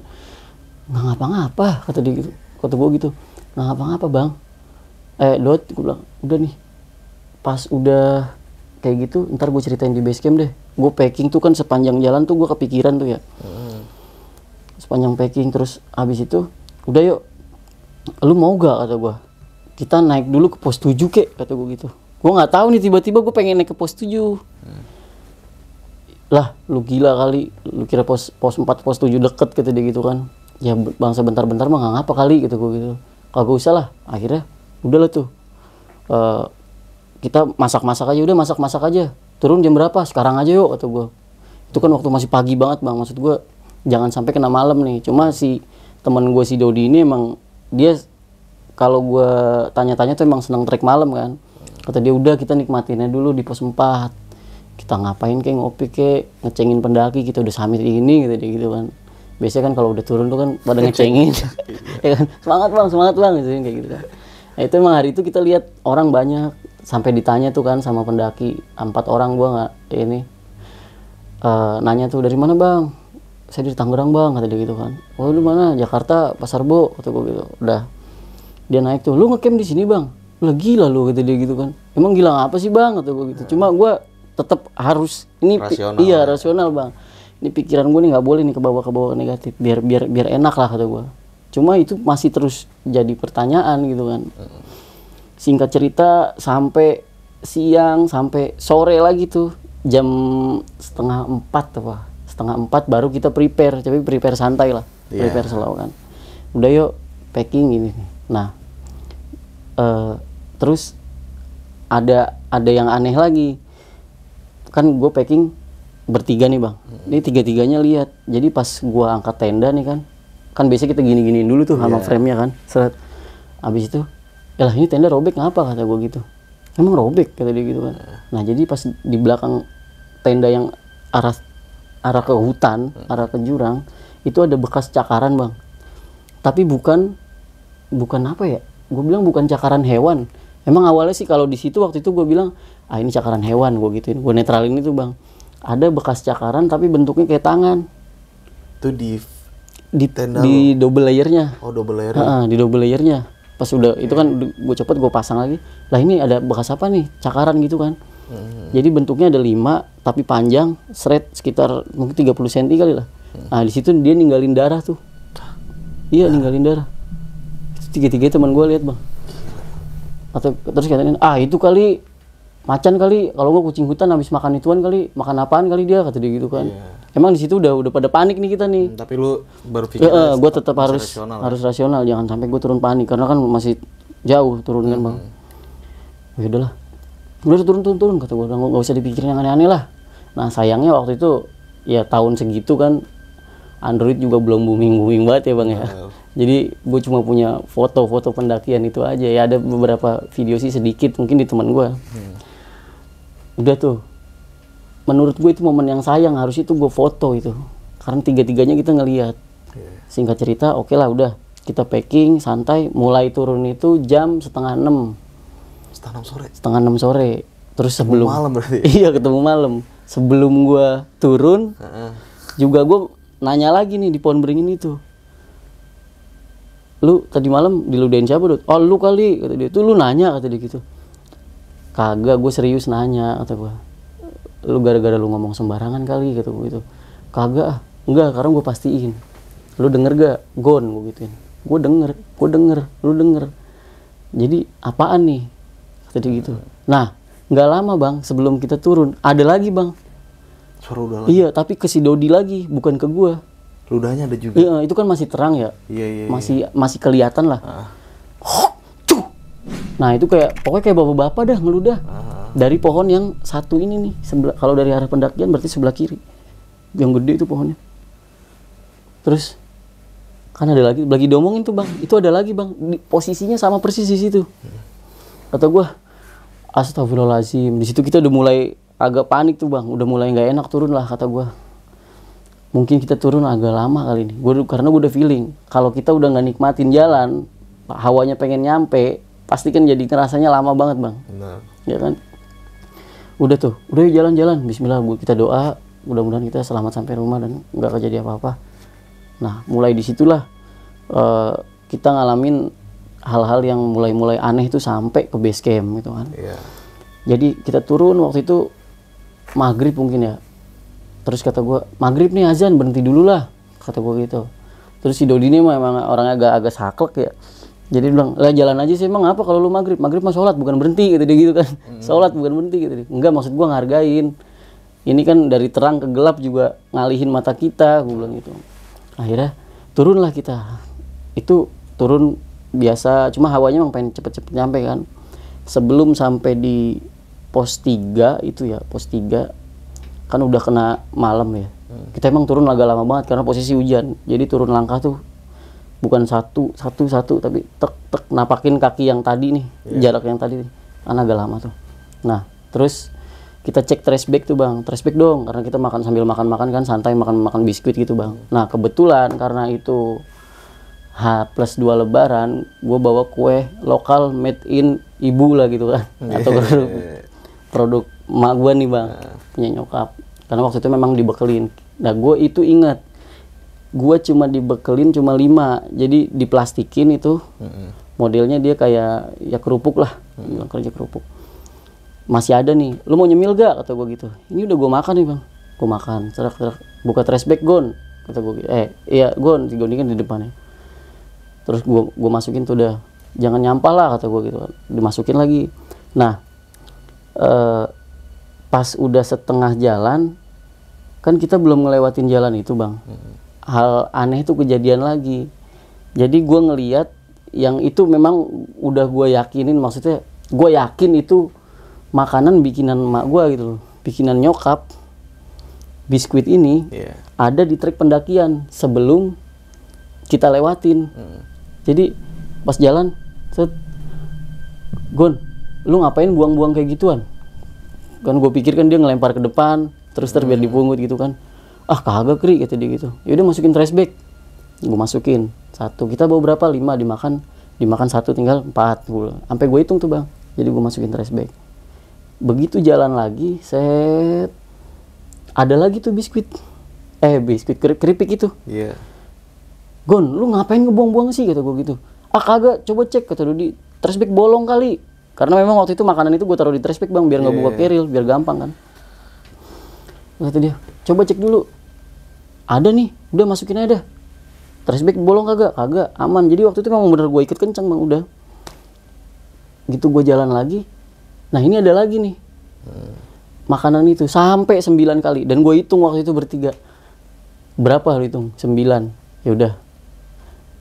Nggak ngapa-ngapa kata dia gitu. Kata gue gitu, nggak ngapa-ngapa bang. Eh dot, gue bilang, udah nih. Pas udah kayak gitu, ntar gue ceritain di base camp deh. Gue packing tuh kan sepanjang jalan tuh gue kepikiran tuh ya sepanjang packing terus habis itu udah yuk lu mau gak kata gua kita naik dulu ke pos 7 kek kata gua gitu. Gua nggak tahu nih tiba-tiba gue pengen naik ke pos 7 lah lu gila kali. Lu kira pos pos 4 pos 7 deket kata dia gitu kan. Ya bangsa bentar-bentar mah nggak ngapa kali gitu gua gitu. Kagak usah lah. Akhirnya udahlah tuh. Eh, kita masak-masak aja udah masak-masak aja. Turun jam berapa? Sekarang aja yuk kata gua. Itu kan waktu masih pagi banget bang. Maksud gua jangan sampai kena malam nih. Cuma si teman gue si Dodi ini emang dia kalau gua tanya-tanya tuh emang senang trek malam kan. Kata dia udah kita nikmatinnya dulu di pos 4 kita ngapain kayak ngopi kayak ngecengin pendaki kita udah summit ini gitu dia gitu kan. Biasanya kan kalau udah turun tuh kan pada ngecengin. Ya kan? Semangat bang semangat bang gitu kayak gitu kan. Nah, itu emang hari itu kita lihat orang banyak. Sampai ditanya tuh kan sama pendaki empat orang gua nggak ini eh, nanya tuh dari mana bang? Saya dari Tangerang bang kata dia gitu kan. Oh lu mana? Jakarta Pasar Bo kata gue gitu. Udah dia naik tuh lu ngecamp di sini bang? Lah gila lu kata dia gitu kan. Emang gila apa sih bang? kata gue gitu. Cuma gue tetap harus ini Rasional. iya rasional bang. Ini pikiran gue nih nggak boleh nih ke bawah ke bawah negatif biar biar biar enak lah kata gue cuma itu masih terus jadi pertanyaan gitu kan. Singkat cerita sampai siang sampai sore lagi tuh jam setengah empat apa setengah empat baru kita prepare tapi prepare santai lah Iya. prepare slow kan. Udah yuk packing ini nah eh, terus ada ada yang aneh lagi. Kan gue packing bertiga nih bang. Ini tiga tiganya lihat. Jadi pas gue angkat tenda nih kan kan biasanya kita gini giniin dulu tuh sama frame nya kan seret. Abis itu ya lah ini tenda robek ngapa? kata gue gitu. Emang robek? kata dia gitu kan. Nah jadi pas di belakang tenda yang arah arah ke hutan arah ke jurang itu ada bekas cakaran bang. Tapi bukan bukan apa ya? Gue bilang bukan cakaran hewan. Emang awalnya sih kalau di situ waktu itu gue bilang ah ini cakaran hewan gue gituin. Gue netralin itu bang. Ada bekas cakaran tapi bentuknya kayak tangan. Itu di di Tenda di double layernya. Oh double layer. Heeh, di double layernya. Pas udah itu kan gue copot gue pasang lagi. Lah ini ada bekas apa nih? Cakaran gitu kan. Jadi bentuknya ada lima tapi panjang seret sekitar mungkin 30 cm kali lah. Nah di situ dia ninggalin darah tuh. Iya ninggalin darah tiga tiga teman gue lihat bang. Atau terus katanya ah itu kali macan kali. Kalau nggak kucing hutan habis makan ituan kali makan apaan kali dia kata dia gitu kan. Emang di situ udah udah pada panik nih kita nih. Tapi lu berpikir Ya, gue tetap harus rasional. harus rasional, jangan sampai gue turun panik karena kan masih jauh turun kan bang. Ya udahlah, udah turun turun turun kata gue, nggak usah dipikirin yang aneh-aneh lah. Nah sayangnya waktu itu ya tahun segitu kan Android juga belum booming booming banget ya bang ya. Jadi gue cuma punya foto-foto pendakian itu aja. Ya ada beberapa video sih sedikit mungkin di teman gue. Udah tuh. Menurut gue itu momen yang sayang harus itu gue foto itu. Karena tiga-tiganya kita ngelihat singkat cerita oke lah udah kita packing santai mulai turun itu jam setengah enam Setengah enam sore. setengah enam sore terus sebelum malam berarti? iya ketemu malam sebelum gua turun Heeh. juga gua nanya lagi nih di pohon beringin itu. Lu tadi malam diludahin siapa Dut? oh lu kali kata dia. Tuh lu nanya kata dia gitu. Kagak gue serius nanya kata gua. Lu gara-gara lu ngomong sembarangan kali kata gue gitu. Kagak ah. Enggak karena gue pastiin. Lu denger gak? Gon gue gituin. Gue denger gue denger lu denger. Jadi apaan nih? Kata dia gitu. Nah nggak lama bang sebelum kita turun ada lagi bang Suara udah lagi. iya tapi ke si Dodi lagi bukan ke gua. Ludahnya ada juga. iya itu kan masih terang ya? Iya iya. iya. masih masih kelihatan lah. Cuh. nah itu kayak pokoknya kayak bapak-bapak dah ngeludah. Dari pohon yang satu ini nih sebelah kalau dari arah pendakian berarti sebelah kiri. Yang gede itu pohonnya. Terus kan ada lagi lagi diomongin tuh bang. Itu ada lagi bang. Di- posisinya sama persis di situ. Kata gua astagfirullahaladzim. Di situ kita udah mulai agak panik tuh bang. Udah mulai nggak enak turun lah kata gua. Mungkin kita turun agak lama kali ini. Gua karena gua udah feeling kalau kita udah nggak nikmatin jalan hawanya pengen nyampe pasti kan jadi ngerasanya lama banget bang. Benar. ya kan? Udah tuh udah jalan-jalan. Bismillah Bu. kita doa mudah-mudahan kita selamat sampai rumah dan nggak kejadian apa-apa. Nah mulai di situlah eh, kita ngalamin hal-hal yang mulai-mulai aneh itu sampai ke base camp gitu kan. Iya. jadi kita turun waktu itu maghrib mungkin ya. Terus kata gua maghrib nih azan berhenti dulu lah kata gua gitu. Terus si Dodi ini mah emang orangnya agak agak saklek ya. Jadi dia bilang lah jalan aja sih emang apa kalau lu maghrib? Maghrib mah sholat bukan berhenti gitu dia gitu kan. Sholat bukan berhenti gitu dia. enggak maksud gua ngargain ini kan dari terang ke gelap juga ngalihin mata kita gua bilang gitu. Akhirnya turunlah kita. Itu turun biasa cuma hawanya emang pengen cepet-cepet nyampe kan. Sebelum sampai di pos 3 itu ya pos 3 kan udah kena malam ya. Kita emang turun agak lama banget karena posisi hujan. Jadi turun langkah tuh bukan satu satu satu tapi tek tek napakin kaki yang tadi nih jarak yang tadi nih. kan agak lama tuh. Nah terus kita cek trace back tuh bang. Trace back dong karena kita makan sambil makan makan kan santai makan makan biskuit gitu bang. Nah kebetulan karena itu H plus 2 lebaran gue bawa kue lokal made in ibu lah gitu kan. Atau produk, mak gue nih bang. Punya nyokap. Karena waktu itu memang dibekelin. Nah gue itu ingat gue cuma dibekelin cuma lima. Jadi diplastikin itu modelnya dia kayak ya kerupuk lah. Bilang kerja kerupuk. Masih ada nih. Lu mau nyemil gak? Kata gue gitu. Ini udah gue makan nih bang. Gue makan. Serak serak. Buka trash bag gon. Kata gue gitu. eh iya gon. Si gon ini kan di depannya. Terus gue gue masukin tuh udah. Jangan nyampah lah kata gue gitu. Dimasukin lagi. Nah eh, pas udah setengah jalan kan kita belum ngelewatin jalan itu bang hal aneh itu kejadian lagi jadi gue ngeliat yang itu memang udah gue yakinin maksudnya gue yakin itu makanan bikinan emak gue gitu loh bikinan nyokap biskuit ini Iya. ada di trek pendakian sebelum kita lewatin. Jadi pas jalan, set, Gon, lu ngapain buang-buang kayak gituan? Kan gue pikir kan dia ngelempar ke depan, terus ter biar dipungut gitu kan. Ah kagak kri kata dia gitu. Ya udah masukin trash bag. Gue masukin satu. Kita bawa berapa? Lima dimakan, dimakan satu tinggal empat. Gua- Sampai gue hitung tuh bang. Jadi gue masukin trash bag. Begitu jalan lagi, set ada lagi tuh biskuit. Eh biskuit keri- keripik itu Iya. Gon lu ngapain ngebuang-buang sih kata gue gitu ah kagak coba cek kata Dodi trash bag bolong kali karena memang waktu itu makanan itu gue taruh di trash bag bang biar nggak buka keril biar gampang kan. Kata dia coba cek dulu. Ada nih udah masukin aja dah. Trash bag bolong kagak? Kagak aman. Jadi waktu itu memang bener gue ikut kencang bang udah. Gitu gue jalan lagi. Nah ini ada lagi nih. Makanan itu sampai 9 kali dan gue hitung waktu itu bertiga. Berapa lu hitung? 9 ya udah.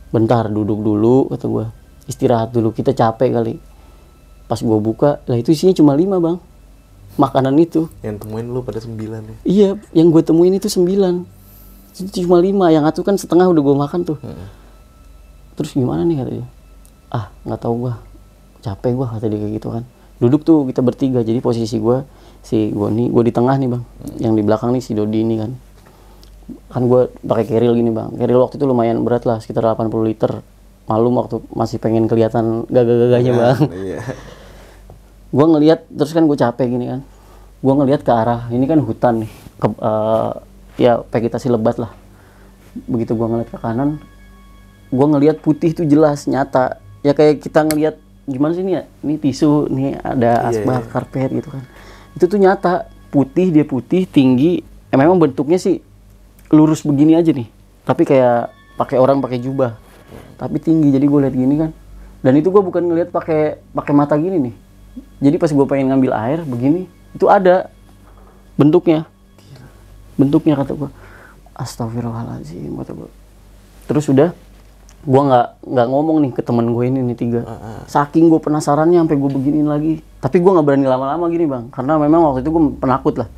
Bentar duduk dulu kata gue istirahat dulu kita capek kali pas gue buka lah itu isinya cuma lima bang. Makanan itu. Yang temuin lu pada sembilan ya. iya yang gue temuin itu sembilan. Itu cuma lima yang satu kan setengah udah gue makan tuh. Terus gimana nih kata dia ah nggak tahu gue capek gue kata dia kayak gitu kan. Duduk tuh kita bertiga jadi posisi gue si gue nih gue di tengah nih bang. Yang di belakang nih si Dodi ini kan. Kan gue pakai keril gini bang. Keril waktu itu lumayan berat lah sekitar 80 liter. Malum waktu masih pengen kelihatan gagah-gagahnya bang. Iya. Gue ngelihat terus kan gue capek gini kan. Gue ngelihat ke arah ini kan hutan nih ke, eh, ya vegetasi lebat lah. Begitu gue ngeliat ke kanan gue ngelihat putih tuh jelas nyata. Ya kayak kita ngelihat gimana sih ini ya? Ini tisu nih ada Iya, asbak karpet gitu kan. Itu tuh nyata putih dia putih tinggi. Eh, memang bentuknya sih lurus begini aja nih. Tapi kayak pakai orang pakai jubah. Tapi tinggi jadi gue lihat gini kan. Dan itu gue bukan ngelihat pakai pakai mata gini nih jadi pas gue pengen ngambil air begini itu ada bentuknya. Bentuknya kata gue astagfirullahaladzim kata gue terus udah gue nggak nggak ngomong nih ke teman gue ini nih tiga. Saking gue penasarannya sampai gue beginiin lagi. Tapi gue nggak berani lama-lama gini bang. Karena memang waktu itu gue penakut lah.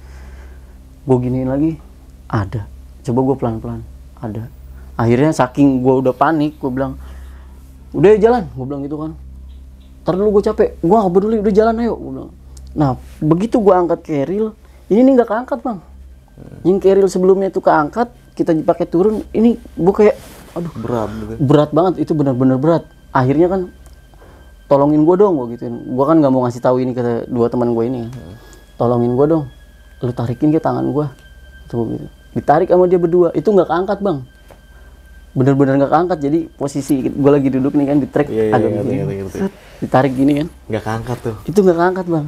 Gue giniin lagi ada. Coba gue pelan-pelan ada. Akhirnya saking gue udah panik gue bilang udah ya jalan. Gue bilang gitu kan ntar dulu gue capek. Gue gak peduli udah jalan ayo. Nah begitu gue angkat keril ini nih nggak keangkat bang. Yang keril sebelumnya itu keangkat kita pakai turun ini gue kayak aduh Berat gitu. berat banget itu benar-benar berat. Akhirnya kan tolongin gue dong gue gituin. Gue kan nggak mau ngasih tahu ini ke dua teman gue ini. Tolongin gue dong lu tarikin ke tangan gue tuh gitu. Ditarik sama dia berdua itu nggak keangkat bang bener-bener nggak keangkat jadi posisi gue lagi duduk nih kan di trek Iya, iya, agak ngerti, begini ngerti. set, ditarik gini kan. Nggak keangkat tuh. itu nggak keangkat bang.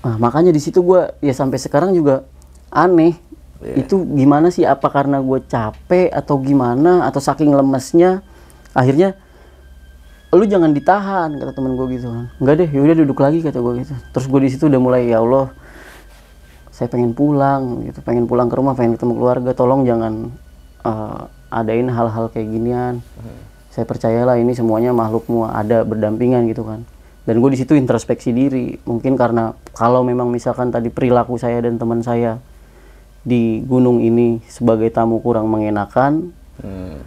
Nah makanya di situ gue ya sampai sekarang juga aneh. Iya. itu gimana sih? Apa karena gue capek atau gimana? Atau saking lemesnya akhirnya lu jangan ditahan kata temen gue gitu kan. Nggak deh yaudah duduk lagi kata gue gitu. Terus gue di situ udah mulai ya Allah saya pengen pulang gitu. Pengen pulang ke rumah pengen ketemu keluarga tolong jangan eh, adain hal-hal kayak ginian. Saya percayalah ini semuanya makhlukmu ada berdampingan gitu kan. Dan gue di situ introspeksi diri. Mungkin karena kalau memang misalkan tadi perilaku saya dan teman saya di gunung ini sebagai tamu kurang mengenakan Hmm.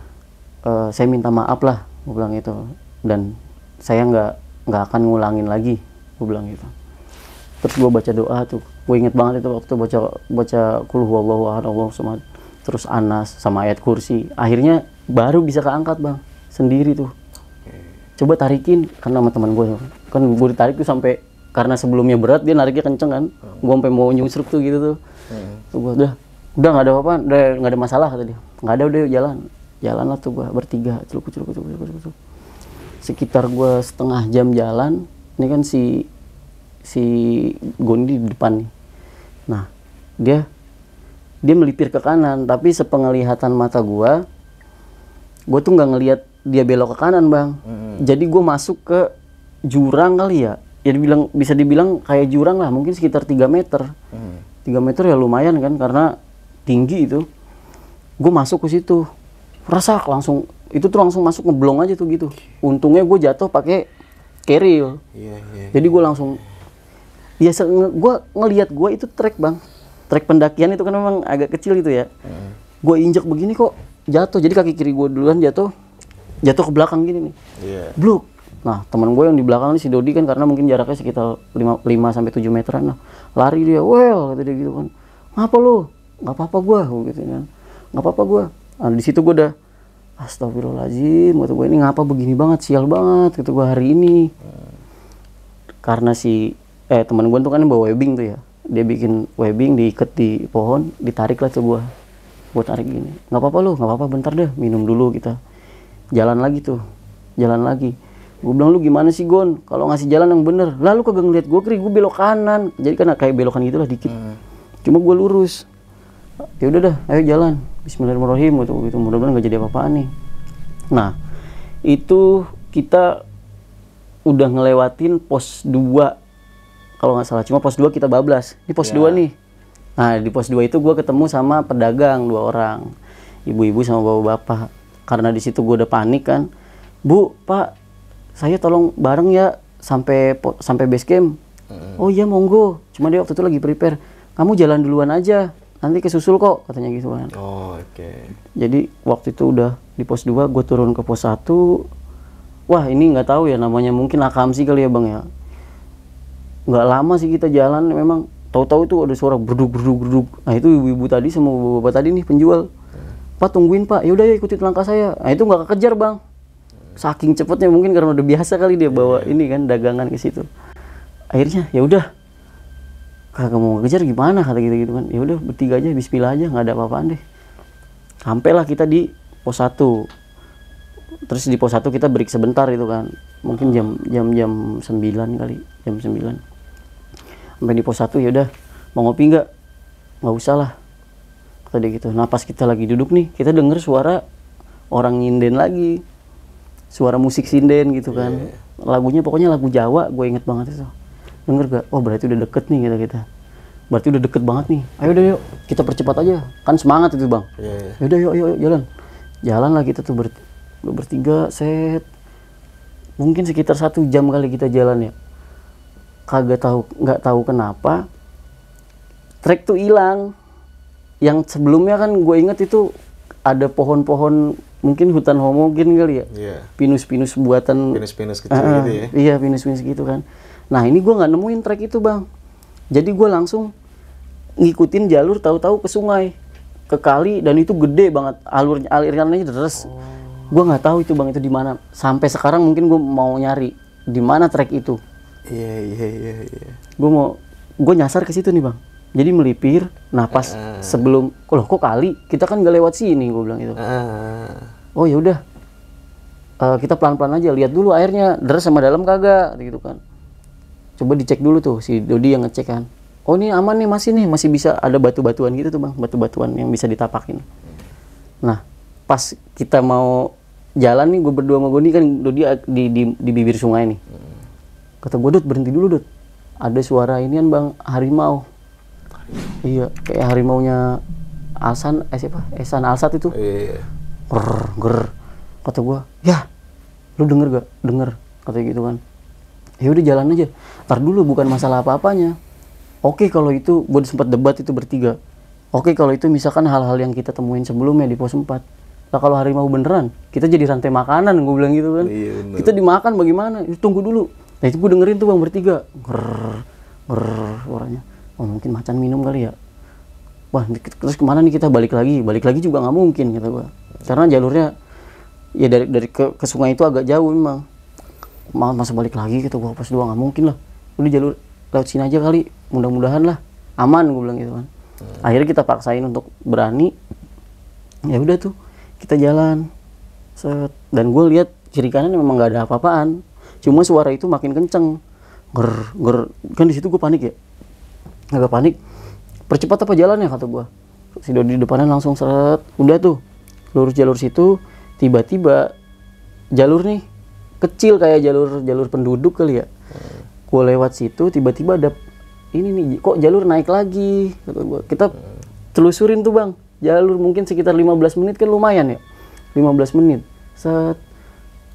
eh, saya minta maaf lah gue bilang gitu. Dan saya nggak nggak akan ngulangin lagi gue bilang gitu. Terus gue baca doa tuh. Gue inget banget itu waktu baca baca kulhu wallahu ahad Allahu terus anas sama ayat kursi. Akhirnya baru bisa keangkat bang. Sendiri tuh. Coba tarikin karena sama teman gue kan gue ditarik tuh sampai karena sebelumnya berat dia nariknya kenceng kan. Gue sampai mau nyusruk tuh gitu tuh. Tuh gue udah udah nggak ada apa udah nggak ada masalah kata dia. Nggak ada udah jalan jalan. Lah tuh gue bertiga. Celuk celuk celuk celuk celuk, celuk. sekitar gue setengah jam jalan ini kan si si Gondi di depan nih. Nah dia dia melipir ke kanan tapi sepenglihatan mata gua gue tuh nggak ngelihat dia belok ke kanan bang. Jadi gue masuk ke jurang kali ya. Ya dibilang bisa dibilang kayak jurang lah mungkin sekitar 3 meter. 3 meter ya lumayan kan karena tinggi itu. Gue masuk ke situ. Rasak langsung itu tuh langsung masuk ngeblong aja tuh gitu. Untungnya gue jatuh pakai keril. Iya, iya. jadi gue langsung ya gue ngelihat gue itu trek bang trek pendakian itu kan memang agak kecil gitu ya. Gue injek begini kok jatuh. Jadi kaki kiri gue duluan jatuh jatuh ke belakang gini nih. Iya. bluk. Nah teman gue yang di belakang nih si Dodi kan karena mungkin jaraknya sekitar 5, 5 sampai 7 meteran nah lari dia well kata dia gitu kan. Ngapa lu? Nggak apa-apa gue gitu kan. Nggak apa-apa gue nah, di situ gue udah Astagfirullahaladzim kata gue ini ngapa begini banget sial banget kata gue hari ini. Karena si eh teman gue tuh kan bawa webbing tuh ya dia bikin webbing diikat di pohon ditarik lah tuh gue gue tarik gini nggak apa-apa lu nggak apa-apa bentar deh minum dulu kita jalan lagi tuh jalan lagi. Gue bilang lu gimana sih Gon? Kalau ngasih jalan yang bener. Lalu kagak ngeliat gue kiri gue belok kanan. Jadi kan kayak belokan gitu lah dikit cuma gue lurus. Ya udah dah ayo jalan. Bismillahirrahmanirrahim gitu gitu. Mudah-mudahan nggak jadi apa-apaan nih. Nah itu kita udah ngelewatin pos 2 kalau nggak salah. Cuma pos 2 kita bablas. Ini pos 2 nih. Nah di pos 2 itu gue ketemu sama pedagang dua orang. Ibu-ibu sama bapak-bapak. Karena di situ gue udah panik kan. Bu pak saya tolong bareng ya sampai sampai base camp. Oh iya monggo. Cuma dia waktu itu lagi prepare. Kamu jalan duluan aja. Nanti kesusul kok katanya gitu kan. Oh, oke. jadi waktu itu udah di pos 2 gue turun ke pos 1 wah ini nggak tahu ya namanya. Mungkin akamsi kali ya bang ya nggak lama sih kita jalan memang tahu-tahu itu ada suara berduk berduk berduk. Nah itu ibu-ibu tadi sama bapak tadi nih penjual. Pak tungguin pak. Yaudah ya ikutin langkah saya. Nah itu nggak kekejar bang. Saking cepetnya mungkin karena udah biasa kali dia bawa ini kan dagangan ke situ. Akhirnya ya udah. Kagak mau kejar gimana? kata gitu gitu kan. Ya udah bertiga aja Bismillah aja nggak ada apa-apaan deh. Sampailah kita di pos 1 terus di pos 1 kita break sebentar itu kan. Mungkin jam jam jam 9 kali jam 9 sampai di pos 1 ya udah mau ngopi nggak? Nggak usah lah. Kata dia gitu. Nah pas kita lagi duduk nih kita denger suara orang nyinden lagi. Suara musik sinden gitu kan. Lagunya pokoknya lagu Jawa gue inget banget itu. Denger gak oh berarti udah deket nih kita kita. Berarti udah deket banget nih. Ayo udah yuk. Kita percepat aja. Kan semangat itu bang. Iya, iya. Yaudah yuk, yuk, yuk jalan. Jalan lah kita tuh ber, bertiga set. Mungkin sekitar satu jam kali kita jalan ya. Kagak tahu, nggak tahu kenapa. Trek tuh hilang. Yang sebelumnya kan gue inget itu ada pohon-pohon mungkin hutan homogen kali ya. Iya. Pinus-pinus buatan Pinus-pinus kecil Ah, gitu ya. Iya pinus-pinus gitu kan. Nah ini gue nggak nemuin trek itu bang. Jadi gue langsung ngikutin jalur tahu-tahu ke sungai, ke kali dan itu gede banget alurnya alirannya deras. Gue nggak tahu itu bang itu di mana. Sampai sekarang mungkin gue mau nyari di mana trek itu. Iya, iya, iya, iya. Gue mau gue nyasar ke situ nih bang. Jadi melipir. Nah pas sebelum, loh kok kali kita kan gak lewat sini gue bilang itu. Ah. oh ya udah Eh, kita pelan-pelan aja lihat dulu airnya deras sama dalam kagak gitu kan coba dicek dulu tuh si Dodi yang ngecek kan oh ini aman nih masih nih masih bisa ada batu-batuan gitu tuh bang batu-batuan yang bisa ditapakin nah pas kita mau jalan nih gue berdua sama Goni kan Dodi di, di, di bibir sungai nih kata gue Dot berhenti dulu Dot ada suara inian bang harimau. Iya kayak harimaunya Alsan eh siapa? Esan Alsat itu. Iya. ger ger. Kata gua ya lu denger gak? Denger katanya gitu kan. Ya udah jalan aja. Ntar dulu bukan masalah apa apanya oke kalau itu gue sempat debat itu bertiga. Oke kalau itu misalkan hal-hal yang kita temuin sebelumnya di pos 4 nah kalau harimau beneran kita jadi rantai makanan gue bilang gitu kan. Iya, bener. kita dimakan bagaimana? "Ya, tunggu dulu nah itu gue dengerin tuh bang bertiga. Ger ger suaranya. Oh mungkin macan minum kali ya. Wah terus ke mana nih kita? Balik lagi. Balik lagi juga nggak mungkin kata gua. Karena jalurnya ya dari dari ke, ke sungai itu agak jauh memang. Mau masa balik lagi kita gua pas dua nggak mungkin lah. Udah jalur lewat sini aja kali. Mudah-mudahan lah. Aman gue bilang gitu kan. Akhirnya kita paksain untuk berani. Ya udah tuh kita jalan. Set. Dan gue lihat kiri kanan memang nggak ada apa-apaan cuma suara itu makin kenceng. Ger ger kan di situ gue panik ya. Agak panik. Percepat apa jalannya kata gua. Si Dodi di depannya langsung seret. Udah tuh lurus jalur situ. Tiba-tiba jalur nih kecil kayak jalur jalur penduduk kali ya. Gua lewat situ tiba-tiba ada ini nih kok jalur naik lagi kata gua. Kita telusurin tuh bang. Jalur mungkin sekitar 15 menit kan lumayan ya. 15 menit. Set.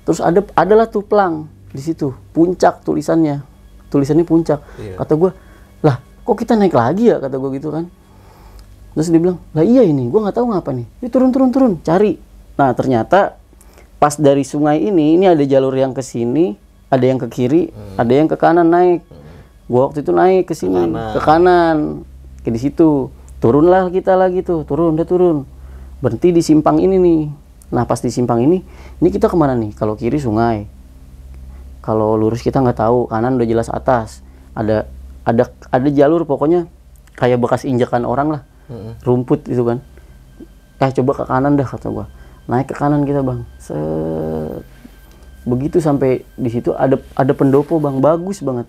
Terus ada adalah tuh plang di situ. Puncak tulisannya. Tulisannya puncak. Kata gua lah kok kita naik lagi ya? Kata gua gitu kan. Terus dia bilang lah iya ini gua nggak tahu ngapa nih. Yuk, turun turun turun cari. Nah ternyata pas dari sungai ini ini ada jalur yang ke sini ada yang ke kiri ada yang ke kanan naik. Gua waktu itu naik ke sini ke kanan ke di situ. Turunlah kita lagi tuh turun udah turun. Berhenti di simpang ini nih. Nah pas di simpang ini ini kita ke mana nih? Kalau kiri sungai kalau lurus kita nggak tahu kanan udah jelas atas. Ada ada ada jalur pokoknya kayak bekas injakan orang lah. Rumput itu kan. Eh coba ke kanan dah kata gua. Naik ke kanan kita bang. Set. Begitu sampai di situ ada ada pendopo bang. Bagus banget.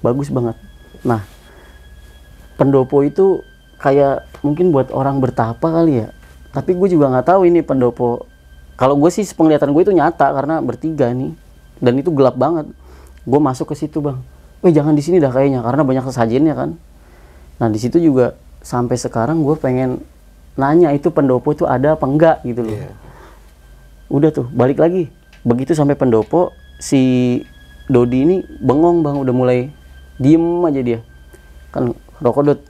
Bagus banget. Nah pendopo itu kayak mungkin buat orang bertapa kali ya. Tapi gue juga nggak tahu ini pendopo. Kalau gue sih penglihatan gue itu nyata karena bertiga nih dan itu gelap banget. Gue masuk ke situ bang. Wih jangan di sini dah kayaknya karena banyak sesajennya kan. Nah di situ juga sampai sekarang gue pengen nanya itu pendopo itu ada apa enggak? Gitu loh. Udah tuh balik lagi. Begitu sampai pendopo si Dodi ini bengong bang. Udah mulai diem aja dia. Kan rokok dot.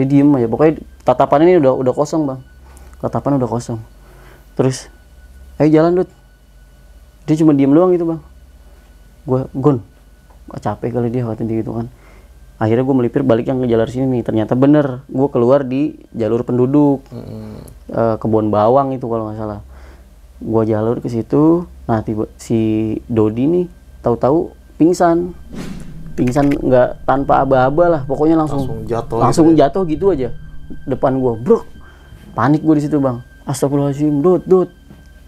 Dia diem aja. Pokoknya tatapan ini udah udah kosong bang. Tatapan udah kosong. Terus ayo jalan dot dia cuma diem doang gitu bang. Gue gon capek kali dia waktu gitu kan. Akhirnya gue melipir balik yang ke jalur sini. Nih ternyata bener gue keluar di jalur penduduk Eh, kebun bawang itu kalau nggak salah. Gue jalur ke situ nah tiba si Dodi nih tahu-tahu pingsan. Pingsan nggak tanpa aba-aba lah pokoknya langsung Langsung jatuh langsung jatuh gitu aja depan gue bro panik gue di situ bang. Astagfirullahaladzim dot dot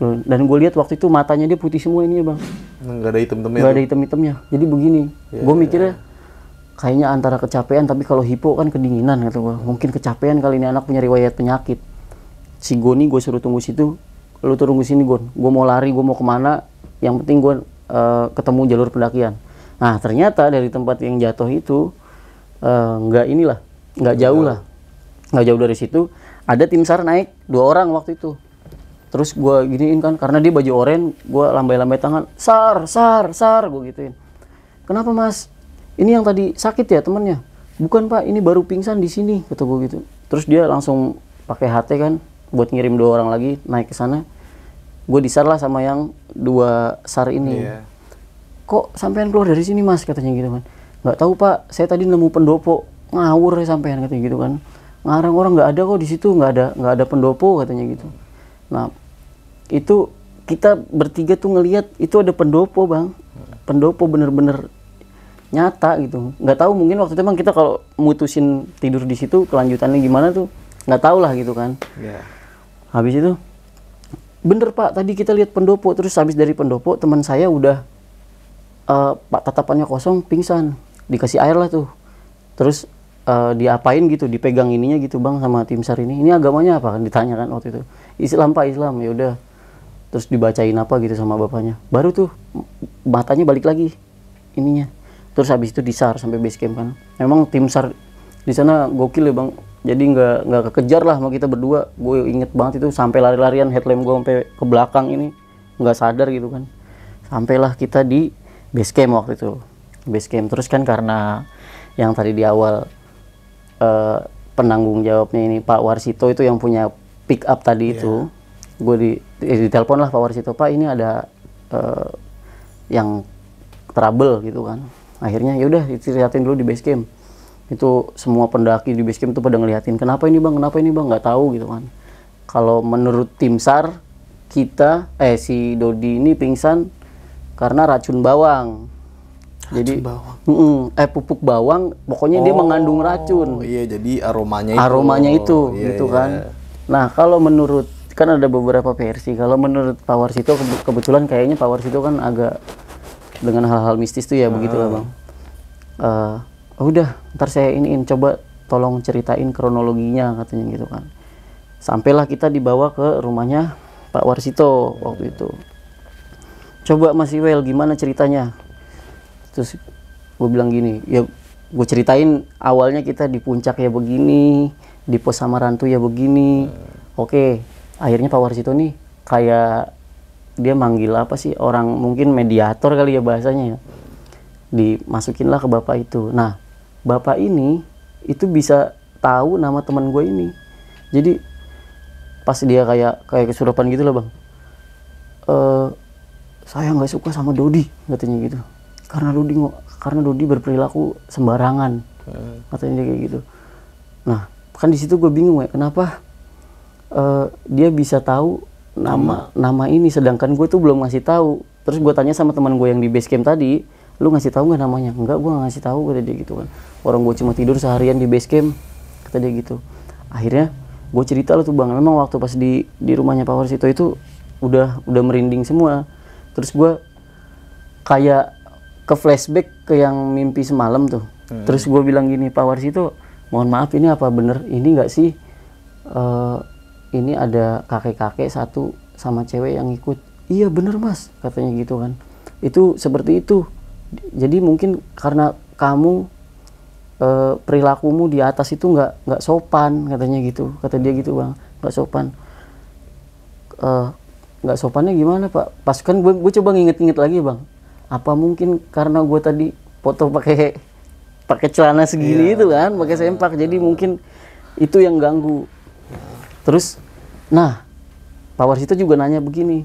dan gue lihat waktu itu matanya dia putih semua ini ya bang. Nggak ada hitam-hitamnya. nggak ada hitam-hitamnya. Jadi begini gue mikirnya kayaknya antara kecapean tapi kalau hipo kan kedinginan kata gue mungkin kecapean kali ini anak punya riwayat penyakit. Si Goni gue suruh tunggu situ lu tunggu sini Gon. Gue mau lari gue mau ke mana yang penting gue eh, ketemu jalur pendakian. Nah ternyata dari tempat yang jatuh itu eh, nggak inilah nggak jauh. lah. Nggak jauh dari situ ada tim sar naik dua orang waktu itu terus gue giniin kan karena dia baju oranye gue lambai-lambai tangan sar sar sar gue gituin. Kenapa mas? Ini yang tadi sakit ya temennya? Bukan pak ini baru pingsan di sini kata gue gitu. Terus dia langsung pakai HT kan buat ngirim dua orang lagi naik ke sana. Gue disar lah sama yang dua sar ini. Iya. kok sampean keluar dari sini mas? katanya gitu kan. Nggak tahu pak saya tadi nemu pendopo ngawur ya sampean katanya gitu kan. Ngarang orang nggak ada kok di situ nggak ada nggak ada pendopo katanya gitu. Nah itu kita bertiga tuh ngelihat itu ada pendopo bang. Pendopo bener-bener nyata gitu. Nggak tahu mungkin waktu itu emang kita kalau mutusin tidur di situ kelanjutannya gimana tuh nggak tahu lah gitu kan. Iya. habis itu bener pak. Tadi kita lihat pendopo. Terus habis dari pendopo teman saya udah eh, pak tatapannya kosong pingsan. Dikasih air lah tuh. Terus eh, diapain gitu dipegang ininya gitu bang sama tim sar ini. Ini agamanya apa? Kan ditanya kan waktu itu. Islam pak Islam. Ya udah terus dibacain apa gitu sama bapaknya. Baru tuh matanya balik lagi ininya. Terus habis itu disar sampai base camp kan. Memang tim sar di sana gokil ya bang. Jadi nggak nggak kekejar lah sama kita berdua. Gue inget banget itu sampai lari-larian headlamp gue sampai ke belakang ini. Nggak sadar gitu kan. Sampailah kita di base camp waktu itu. Base camp. Terus kan karena yang tadi di awal eh, penanggung jawabnya ini Pak Warsito itu yang punya pick up tadi itu gue di eh, ditelepon lah Pak Warsito Pak ini ada eh, yang trouble gitu kan. Akhirnya yaudah diceritain dulu di base camp. Itu semua pendaki di base camp tuh pada ngeliatin kenapa ini bang? Kenapa ini bang? Nggak tahu gitu kan. Kalau menurut tim sar kita eh si Dodi ini pingsan karena racun bawang. Jadi bawang. Mm-mm, eh pupuk bawang pokoknya dia mengandung Oh, racun iya, jadi aromanya itu. aromanya itu Iya, gitu iya. kan. Nah kalau menurut kan ada beberapa versi. Kalau menurut Pak Warsito kebe- kebetulan kayaknya Pak Warsito kan agak dengan hal-hal mistis tuh ya begitulah bang. Eh, udah ntar saya iniin coba tolong ceritain kronologinya katanya gitu kan. Sampailah kita dibawa ke rumahnya Pak Warsito waktu itu. Coba Mas Iwel gimana ceritanya? Terus gue bilang gini ya gue ceritain awalnya kita di puncak ya begini di pos Samarantu ya begini. Oke akhirnya Pak Warsito nih kayak dia manggil apa sih orang mungkin mediator kali ya bahasanya ya. Dimasukinlah ke bapak itu. Nah bapak ini itu bisa tahu nama teman gue ini. Jadi pas dia kayak kayak kesurupan gitu lah bang. Eh saya nggak suka sama Dodi katanya gitu. Karena Dodi karena Dodi berperilaku sembarangan katanya dia kayak gitu. Nah kan di situ gue bingung ya kenapa eh, dia bisa tahu nama nama ini sedangkan gue tuh belum ngasih tahu. Terus gue tanya sama teman gue yang di base camp tadi lu ngasih tahu nggak namanya? Enggak gue ngasih tahu kata dia gitu kan. Orang gue cuma tidur seharian di base camp kata dia gitu. Akhirnya gue cerita lo tuh bang memang waktu pas di di rumahnya Pak Warsito itu udah udah merinding semua. Terus gue kayak ke flashback ke yang mimpi semalam tuh. Terus gue bilang gini Pak Warsito mohon maaf ini apa bener? Ini nggak sih eh, ini ada kakek-kakek satu sama cewek yang ikut iya bener mas katanya gitu kan. Itu seperti itu. Jadi mungkin karena kamu eh, perilakumu di atas itu nggak nggak sopan katanya gitu. Kata dia gitu bang. Nggak sopan. Eh, nggak sopannya gimana pak? Pas kan gue gue coba nginget-nginget lagi bang. Apa mungkin karena gue tadi foto pakai pakai celana segini itu kan pakai sempak. Jadi mungkin itu yang ganggu. Terus nah Pak Warsito juga nanya begini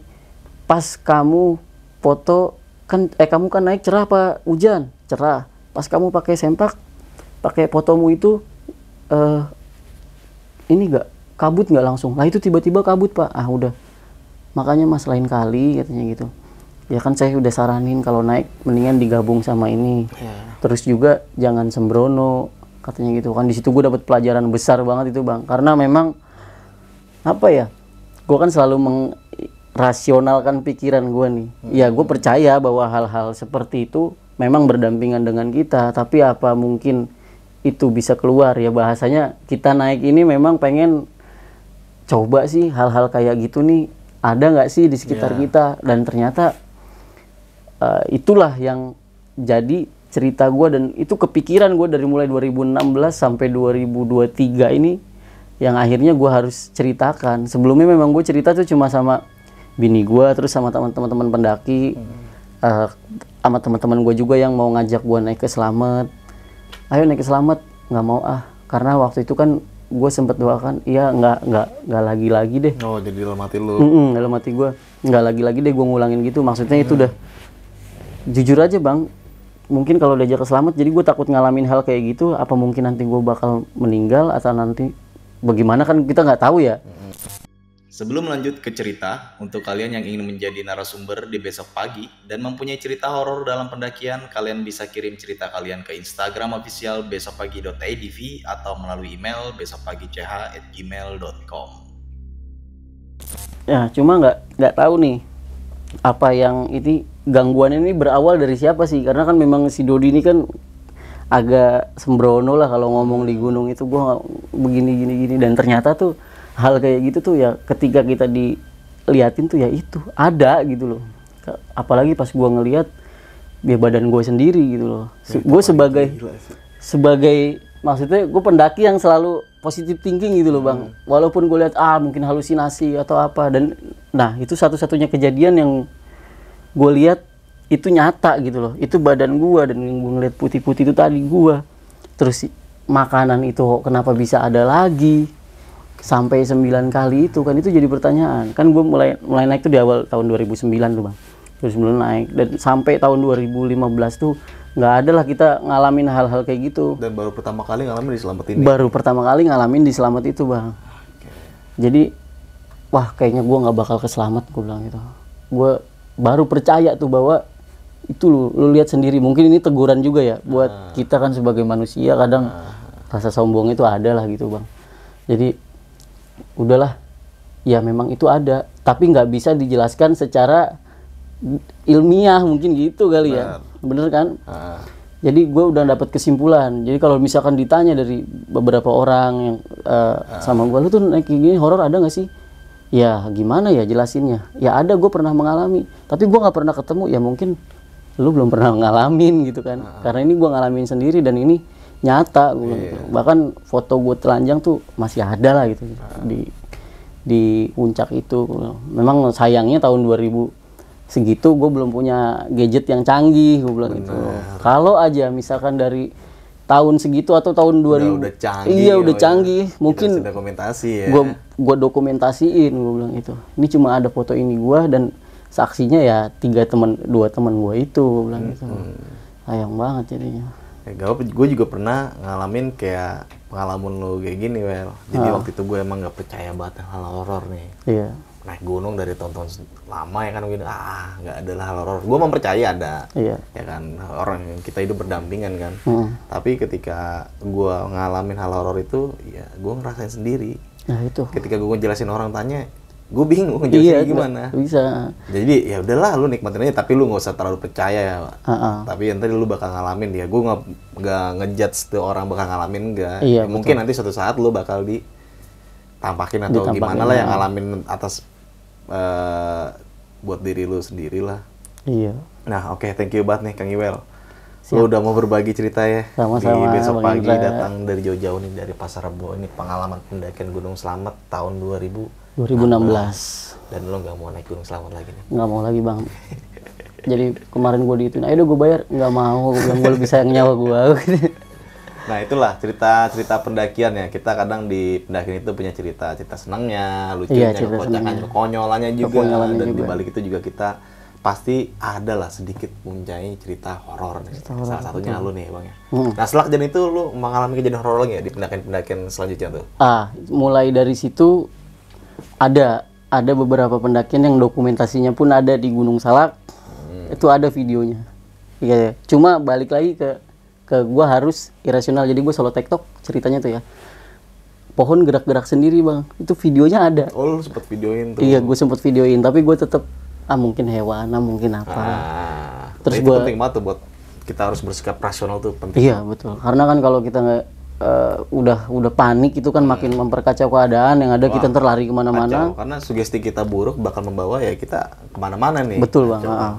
pas kamu foto kan eh kamu kan naik cerah pak hujan? Cerah. Pas kamu pakai sempak pakai fotomu itu eh ini enggak kabut nggak langsung? Lah itu tiba-tiba kabut pak. Ah udah. Makanya mas lain kali katanya gitu. Ya kan saya udah saranin kalau naik mendingan digabung sama ini. Terus juga jangan sembrono katanya gitu. Kan di situ gue dapat pelajaran besar banget itu bang. Karena memang apa ya? Gue kan selalu merasionalkan pikiran gue nih. Ya gue percaya bahwa hal-hal seperti itu memang berdampingan dengan kita tapi apa mungkin itu bisa keluar? Ya bahasanya kita naik ini memang pengen coba sih hal-hal kayak gitu nih. Ada nggak sih di sekitar kita? Dan ternyata eh, itulah yang jadi cerita gue dan itu kepikiran gue dari mulai 2016 sampai 2023 ini yang akhirnya gue harus ceritakan. Sebelumnya memang gue cerita tuh cuma sama bini gue terus sama teman-teman pendaki eh, sama teman-teman gue juga yang mau ngajak gue naik ke Selamat ayo naik ke Selamat nggak mau ah. Karena waktu itu kan gue sempet doakan iya nggak nggak nggak lagi lagi deh. Oh, jadi dalam hati lu. Mm-mm, dalam hati gue nggak lagi-lagi deh gue ngulangin gitu. Maksudnya itu udah jujur aja bang. Mungkin kalau diajak ke selamat jadi gue takut ngalamin hal kayak gitu apa mungkin nanti gue bakal meninggal atau nanti bagaimana kan kita nggak tahu ya Sebelum lanjut ke cerita, untuk kalian yang ingin menjadi narasumber di besok pagi dan mempunyai cerita horor dalam pendakian, kalian bisa kirim cerita kalian ke Instagram official besokpagi.idv atau melalui email besokpagi.ch@gmail.com. ya cuma nggak nggak tahu nih apa yang ini gangguan ini berawal dari siapa sih karena kan memang si Dodi ini kan agak sembrono lah kalau ngomong di gunung itu. Gua begini gini gini. Dan ternyata tuh hal kayak gitu tuh ya ketika kita diliatin tuh ya itu ada gitu loh. Apalagi pas gua ngeliat ya badan gue sendiri gitu loh. Gue sebagai sebagai maksudnya gue pendaki yang selalu positif thinking gitu loh bang. Walaupun gue lihat ah mungkin halusinasi atau apa. Dan nah itu satu-satunya kejadian yang gue lihat itu nyata gitu loh. Itu badan gue dan yang gue ngeliat putih-putih itu tadi gue terus makanan itu kok kenapa bisa ada lagi? Sampai 9 kali itu kan itu jadi pertanyaan. Kan gue mulai mulai naik tuh di awal tahun 2009 tuh bang. 2009 naik. Dan sampai tahun 2015 tuh nggak ada lah kita ngalamin hal-hal kayak gitu. Dan baru pertama kali ngalamin di selamat ini. baru pertama kali ngalamin di selamat itu bang. Jadi wah kayaknya gue nggak bakal ke selamat gue bilang gitu. Gue baru percaya tuh bahwa itu lu, lu lihat sendiri. Mungkin ini teguran juga ya buat kita kan sebagai manusia kadang rasa sombong itu ada lah gitu bang. Jadi udahlah. Ya memang itu ada. Tapi nggak bisa dijelaskan secara ilmiah mungkin gitu kali ya. Bener kan? Ah, jadi gue udah dapat kesimpulan. Jadi kalau misalkan ditanya dari beberapa orang yang eh, sama gue, lu tuh naik gini horor ada nggak sih? Ya gimana ya jelasinnya? Ya ada, gue pernah mengalami. Tapi gue nggak pernah ketemu. Ya mungkin lu belum pernah ngalamin gitu kan? Karena ini gue ngalamin sendiri dan ini nyata. Gua bilang gitu. Bahkan foto gue telanjang tuh masih ada lah gitu di di puncak itu. Memang sayangnya tahun 2000 segitu gue belum punya gadget yang canggih gue bilang gitu kalau aja misalkan dari tahun segitu atau tahun 2000 udah canggih. iya udah ya. canggih Kita mungkin dokumentasi ya. gue gua dokumentasiin gue bilang itu ini cuma ada foto ini gue dan saksinya ya tiga teman dua teman gue itu bilang gitu sayang banget jadinya Ya, gak apa, gue juga pernah ngalamin kayak pengalaman lu kayak gini, Wel. Jadi Ah. waktu itu gue emang gak percaya banget hal horor nih. iya Naik gunung dari se- lama ya kan mungkin ah nggak ada lah hal horor. Gue mempercaya ada. iya Ya kan orang yang kita hidup berdampingan kan. Mm. Tapi ketika gue ngalamin hal horor itu, ya gue ngerasain sendiri. Nah itu. ketika gue ngejelasin orang tanya gue bingung Iya, gimana nggak bisa. jadi ya udahlah lu nikmatin aja tapi lu nggak usah terlalu percaya ya Pak. Heeh. tapi nanti lu bakal ngalamin ya gue nggak nggak ngejudge tuh orang bakal ngalamin enggak Iya, Ya, mungkin nanti suatu saat lu bakal ditampakin atau Ditampakin, gimana lah yang ya. ngalamin atas eh, buat diri lu sendiri lah Iya. nah oke thank you banget nih Kang Iwel lu udah mau berbagi cerita ya Sama-sama, di besok pagi datang dari jauh-jauh nih dari Pasar Rebo ini pengalaman pendakian Gunung Slamet tahun 2000 2016. dan lo nggak mau naik Gunung Slamet lagi nih nggak mau lagi bang jadi kemarin gue diituin ayo gue bayar nggak mau gue bilang gue lebih sayang nyawa gue Nah itulah cerita-cerita pendakian ya. Kita kadang di pendakian itu punya cerita, cerita senangnya, lucunya, Iya, konyolannya juga. Kekonyolannya Dan juga. di balik itu juga kita pasti ada lah sedikit mempunyai cerita horor nih. Salah satunya lu nih bang ya. Hmm. Nah setelah kejadian itu lu mengalami kejadian horor lagi ya di pendakian-pendakian selanjutnya tuh. ah mulai dari situ ada ada beberapa pendakian yang dokumentasinya pun ada di Gunung Salak. Itu ada videonya. Iya, cuma balik lagi ke ke gue harus irasional. Jadi gue solo tiktok ceritanya tuh ya. Pohon gerak-gerak sendiri bang. Itu videonya ada. Oh lu sempet videoin tuh. iya gue sempet videoin. Tapi gue tetap ah mungkin hewan ah mungkin apa. Ah, Terus nah, itu gua- penting banget tuh buat kita harus bersikap rasional tuh penting. Iya betul. Karena kan kalau kita nggak eh, udah udah panik itu kan makin memperkacau keadaan yang ada kita ntar lari ke mana-mana. Karena sugesti kita buruk bakal membawa ya kita ke mana-mana nih. Betul bang. Ah.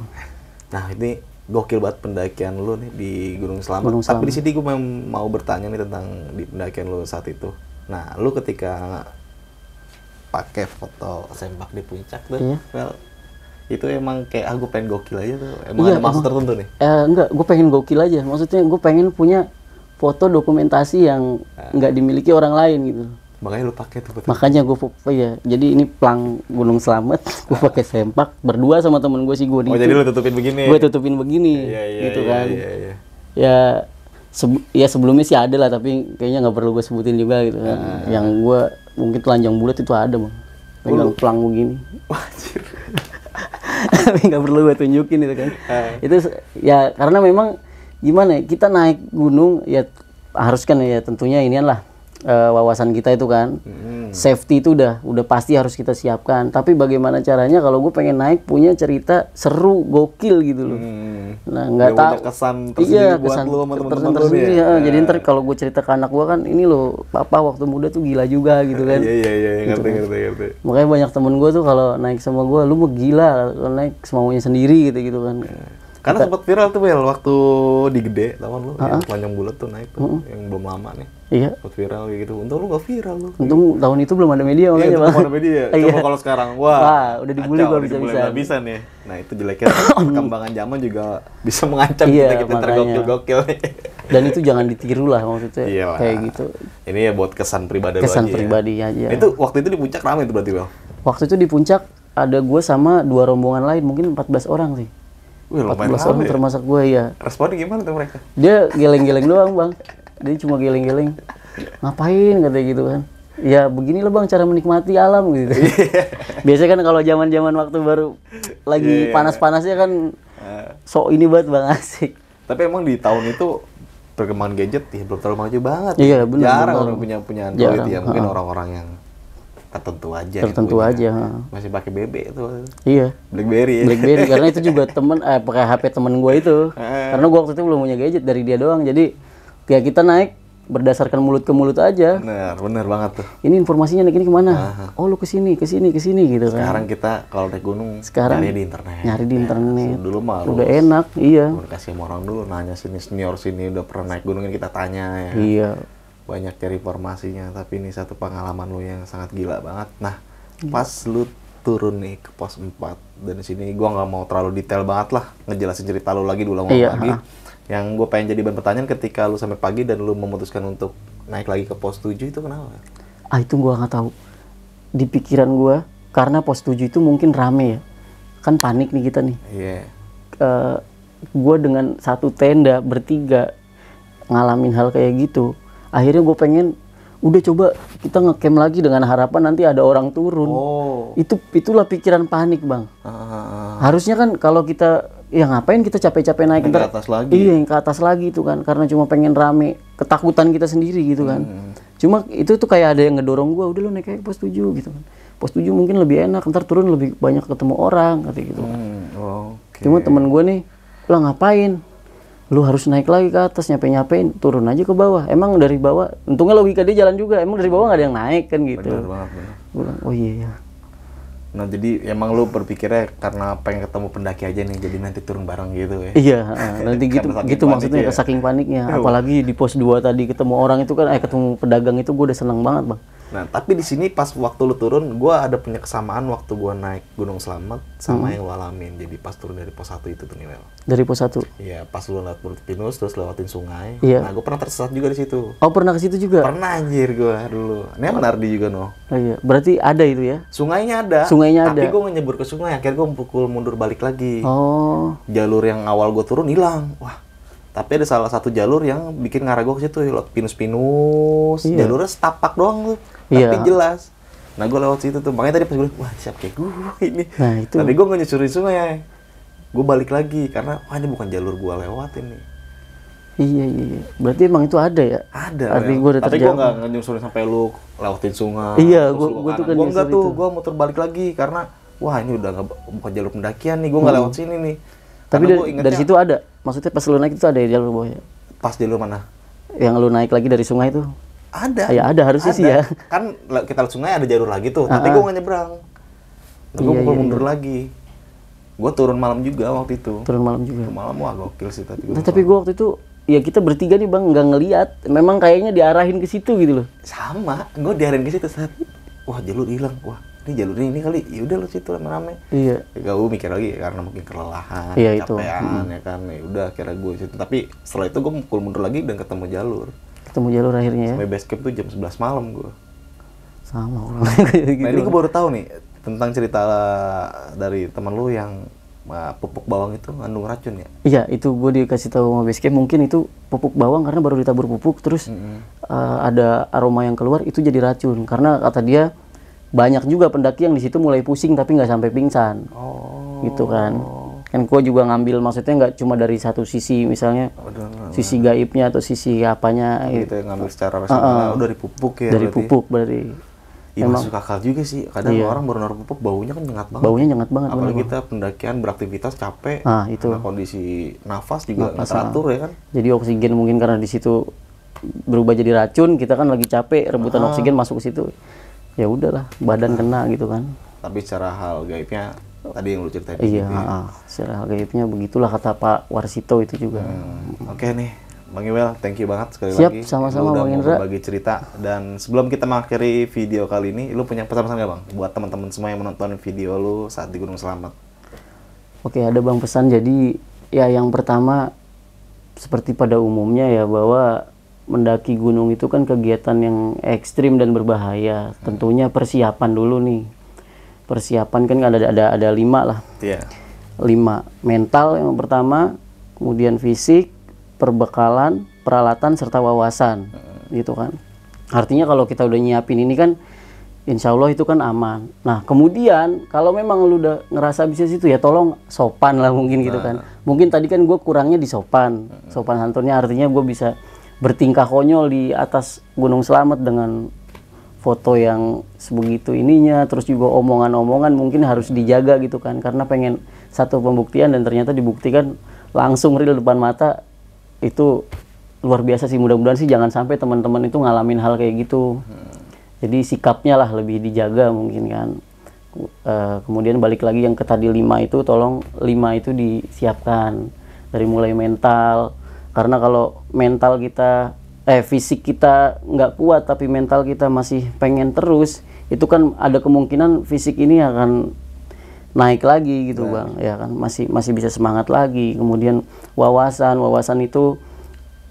Nah ini gokil banget pendakian lu nih di Gunung Selamat. Gunung Tapi di sini gue mau bertanya nih tentang di pendakian lu saat itu. Nah lu ketika pakai foto sempak di puncak tuh, Iya. well, itu emang kayak ah gue pengen gokil aja tuh. Emang Iya, ada maksud tertentu nih. Eh, enggak, gue pengen gokil aja. Maksudnya gue pengen punya foto dokumentasi yang nggak dimiliki orang lain gitu. Makanya lu pakai tuh foto. Makanya gue ya. Jadi ini plang Gunung Selamat. Gue pakai sempak berdua sama temen gue si gue Oh jadi lu tutupin begini. Gue tutupin begini, Iya iya gitu iya, kan. Iya iya. ya seb- ya sebelumnya sih ada lah tapi kayaknya nggak perlu gue sebutin juga gitu kan yang gue mungkin telanjang bulat itu ada bang pegang pelang begini tapi nggak perlu gue tunjukin itu kan itu se- ya karena memang gimana ya? Kita naik gunung ya harus kan ya tentunya ini lah eh, wawasan kita itu kan. Safety itu udah udah pasti harus kita siapkan. Tapi bagaimana caranya kalau gue pengen naik punya cerita seru gokil gitu loh. Hmm. nah nggak tahu. kesan tersendiri iya buat kesan lu sama tersendiri. ya? ya. jadi ntar kalau gue cerita ke anak gue kan ini loh papa waktu muda tuh gila juga gitu kan. Iya iya iya ngerti ngerti ngerti. makanya banyak temen gue tuh kalau naik sama gue lu mau gila kalau naik semaunya sendiri gitu gitu kan Karena sempat viral tuh Bel waktu di gede, tau kan lu yang telanjang bulat tuh naik tuh yang belum lama nih. iya Sempat viral gitu. Untung lu gak viral lu. untung tahun itu belum ada media Iya, makanya itu Bang. mana media. Iya. Coba kalau sekarang, wah, Wah, udah dibully gua udah bisa-bisa. dibully habis-habisan nih. Nah itu jeleknya perkembangan zaman juga bisa mengancam Iya, kita kita tergokil-gokil dan itu jangan ditiru lah maksudnya Iya lah. kayak gitu Ini ya buat kesan pribadi kesan aja pribadi ya. aja Nah, Itu waktu itu di puncak ramai tuh berarti Bel. waktu itu di puncak ada gue sama dua rombongan lain mungkin 14 orang sih Wih, lumayan 14 orang ya. termasuk gue ya Responnya gimana tuh mereka? dia geleng-geleng doang bang. Dia cuma geleng-geleng. Ngapain katanya gitu kan. Ya beginilah bang cara menikmati alam gitu. Biasanya kan kalau zaman-zaman waktu baru lagi panas-panasnya kan sok ini banget bang asik. Tapi emang di tahun itu perkembangan gadget ya belum terlalu maju banget. Iya, benar, Jarang orang punya punya Android Jarang, ya. Mungkin orang-orang yang tertentu aja. yang tertentu punya. aja. Masih pakai BB itu. iya BlackBerry ya. BlackBerry karena itu juga temen eh pakai HP temen gue itu karena gue waktu itu belum punya gadget dari dia doang jadi kayak kita naik berdasarkan mulut ke mulut aja Bener, bener banget tuh. ini informasinya naik ini ke mana oh lu ke sini ke sini ke sini gitu kan Sekarang kita kalau naik gunung Sekarang nyari di internet. nyari di internet Dulu mah udah enak iya komunikasi sama orang dulu nanya sini senior sini udah pernah naik gunung kan kita tanya ya. iya banyak cari informasinya tapi ini satu pengalaman lu yang sangat gila banget. Nah Hmm. pas lu turun nih ke pos 4 dan di sini gua nggak mau terlalu detail banget lah ngejelasin cerita lu lagi diulang Iya, lagi yang gue pengen jadi bahan pertanyaan ketika lu sampai pagi dan lu memutuskan untuk naik lagi ke pos 7 itu kenapa? Ah itu gua nggak tahu. Di pikiran gua karena pos 7 itu mungkin rame ya. Kan panik nih kita nih. Iya. Eh gue dengan satu tenda bertiga ngalamin hal kayak gitu akhirnya gue pengen udah coba kita ngecamp lagi dengan harapan nanti ada orang turun. Oh. Itu itulah pikiran panik bang. Ah, harusnya kan kalau kita ya ngapain kita capek-capek naik Yang ke atas lagi. iya yang ke atas lagi itu kan karena cuma pengen rame ketakutan kita sendiri gitu kan. Hmm. cuma itu tuh kayak ada yang ngedorong gua udah lu naik kayak pos 7 gitu kan. Pos 7 mungkin lebih enak ntar turun lebih banyak ketemu orang kata gitu Hmm, oke. cuma temen gua nih lah ngapain lu harus naik lagi ke atas nyape nyapein turun aja ke bawah emang dari bawah untungnya logika dia jalan juga emang dari bawah nggak ada yang naik kan gitu Benar banget, benar. Gua bilang, oh iya ya Nah, jadi emang lu berpikirnya karena pengen ketemu pendaki aja nih, jadi nanti turun bareng gitu ya. Iya, nanti gitu gitu maksudnya ya. saking paniknya. Apalagi di pos 2 tadi ketemu orang itu kan eh ketemu pedagang itu gue udah seneng banget, Bang. Nah, tapi di sini pas waktu lu turun, gua ada punya kesamaan waktu gua naik Gunung Selamat sama Hmm. yang lu alamin. Jadi pas turun dari pos 1 itu tuh nih, Wel. Dari pos 1. Iya, pas lu lewat Bukit Pinus terus lewatin sungai. Iya. Nah, gua pernah tersesat juga di situ. Oh, pernah ke situ juga? Pernah anjir gua dulu. Ini sama Nardi juga, no. Oh iya, berarti ada itu ya. Sungainya ada. Sungainya tapi ada. gua nggak nyebur ke sungai, akhirnya gua pukul mundur balik lagi. Oh. Jalur yang awal gua turun hilang. Wah. Tapi ada salah satu jalur yang bikin ngarah gua ke situ, lewat pinus-pinus. Jalurnya setapak doang tuh. Tapi Iya. jelas. Nah, gua lewat situ tuh. Makanya tadi pas gue wah siap kayak gue ini. Nah, itu. Tapi gua nggak nyusurin sungai. Gue balik lagi karena wah ini bukan jalur gua lewatin nih. Iya, iya, iya. Berarti emang itu ada ya? Ada. Arti Wel. gua udah Tapi nggak nggak nyusurin sampai lu lewatin sungai. Iya, ke gua tuh kan Gua nggak tuh, gua muter balik lagi karena wah ini udah nggak bukan jalur pendakian nih, gua nggak lewat sini nih. Tapi dari, dari situ ada. Maksudnya pas lu naik itu ada ya jalur bawah ya? pas jalur mana? Yang lu naik lagi dari sungai itu? Ada. Ya, ada, harusnya sih ya. Kan kita lihat sungai ada jalur lagi tuh, tapi gua nggak nyebrang. Nah, gua Iya, pukul iya, mundur lagi. Gua turun malam juga waktu itu. Turun malam juga. Malam wah gokil sih tapi Nah, tapi gua waktu itu ya kita bertiga nih bang nggak ngelihat memang kayaknya diarahin ke situ gitu loh sama, gua diarahin ke situ saat wah jalur hilang. Wah, ini jalur ini kali. Ya udah lu situ rame-rame. iya Ya, gue mikir lagi karena mungkin kelelahan, Iya, itu. capean ya kan. Ya udah kira gue situ. Tapi setelah itu gue mukul mundur lagi dan ketemu jalur. ketemu jalur akhirnya ya Sampai base camp tuh jam 11 malam gue. sama orang kayak gitu Nah ini gue baru tahu nih tentang cerita dari teman lu yang uh, pupuk bawang itu ngandung racun ya. iya itu gue dikasih tahu sama basecamp mungkin itu pupuk bawang karena baru ditabur pupuk terus uh, ada aroma yang keluar itu jadi racun karena kata dia banyak juga pendaki yang di situ mulai pusing tapi nggak sampai pingsan Oh. gitu kan kan gue juga ngambil maksudnya nggak cuma dari satu sisi misalnya Udah sisi gaibnya atau sisi apanya gitu ya ngambil secara rasional oh, dari pupuk ya. dari berarti. pupuk berarti Iya masuk akal juga sih. Kadang orang baru naruh pupuk baunya kan nyengat banget. baunya nyengat banget Apalagi bener. kita pendakian beraktivitas capek. Ah, itu. Karena kondisi nafas juga nggak ah. teratur ya kan. jadi oksigen mungkin karena di situ berubah jadi racun kita kan lagi capek rebutan Ah. oksigen masuk ke situ ya udahlah badan kena gitu kan Tapi secara hal gaibnya tadi yang lu ceritain. iya gitu ya. ah, secara gaibnya begitulah kata Pak Warsito itu juga Hmm, Oke nih, Bang Iwel, thank you banget sekali Siap, lagi. sama-sama, Lu udah Bang Indra. berbagi cerita. Dan sebelum kita mengakhiri video kali ini, lu punya pesan-pesan nggak bang? Buat teman-teman semua yang menonton video lu saat di Gunung Selamat. oke ada bang pesan jadi ya yang pertama seperti pada umumnya ya bahwa mendaki gunung itu kan kegiatan yang ekstrim dan berbahaya. Tentunya persiapan dulu nih. Persiapan kan ada ada ada lima lah. Iya. lima. Mental yang pertama kemudian fisik perbekalan peralatan serta wawasan. Gitu kan. Artinya kalau kita udah nyiapin ini kan insya Allah itu kan aman. Nah kemudian kalau memang lu udah ngerasa bisa situ ya tolong sopan lah mungkin gitu kan. Mungkin tadi kan gue kurangnya di sopan. Sopan santunnya artinya gue bisa bertingkah konyol di atas Gunung Selamat dengan foto yang sebegitu ininya terus juga omongan-omongan mungkin harus dijaga gitu kan karena pengen satu pembuktian dan ternyata dibuktikan langsung real depan mata itu luar biasa sih. Mudah-mudahan sih jangan sampai teman-teman itu ngalamin hal kayak gitu. Jadi sikapnya lah lebih dijaga mungkin kan. Eh, kemudian balik lagi yang ke tadi lima itu tolong lima itu disiapkan. Dari mulai mental karena kalau mental kita eh fisik kita nggak kuat tapi mental kita masih pengen terus itu kan ada kemungkinan fisik ini akan naik lagi gitu bang. Ya kan masih masih bisa semangat lagi. Kemudian wawasan wawasan itu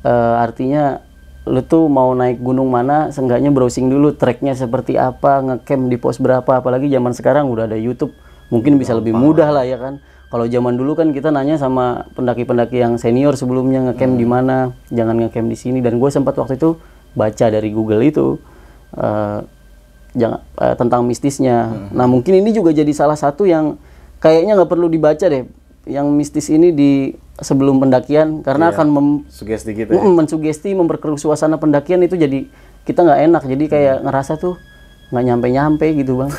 eh, artinya lu tuh mau naik gunung mana seenggaknya browsing dulu treknya seperti apa ngecamp di pos berapa apalagi zaman sekarang udah ada YouTube. Mungkin bisa lebih mudah lah ya kan kalau zaman dulu kan kita nanya sama pendaki-pendaki yang senior sebelumnya ngecamp di mana jangan ngecamp di sini. Dan gue sempat waktu itu baca dari Google itu eh, jangan eh, tentang mistisnya. Nah mungkin ini juga jadi salah satu yang kayaknya nggak perlu dibaca deh, yang mistis ini di sebelum pendakian karena akan mem- Sugesti gitu ya. mensugesti memperkeruh suasana pendakian itu jadi kita nggak enak. Jadi kayak ngerasa tuh nggak nyampe nyampe gitu bang.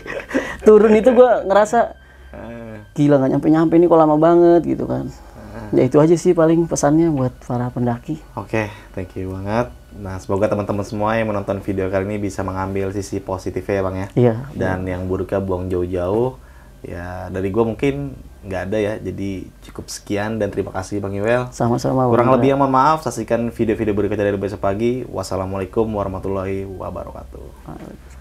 Turun itu gua ngerasa gila nggak nyampe nyampe ini kok lama banget gitu kan ya itu aja sih paling pesannya buat para pendaki Oke, thank you banget. Nah, semoga teman-teman semua yang menonton video kali ini bisa mengambil sisi positifnya ya Bang ya. iya Dan yang buruknya buang jauh-jauh. Ya, dari gua mungkin nggak ada ya. Jadi cukup sekian dan terima kasih Bang Iwel. sama-sama Kurang Bang. lebih yang mohon maaf, saksikan video-video berikutnya dari besok pagi. Wassalamualaikum warahmatullahi wabarakatuh.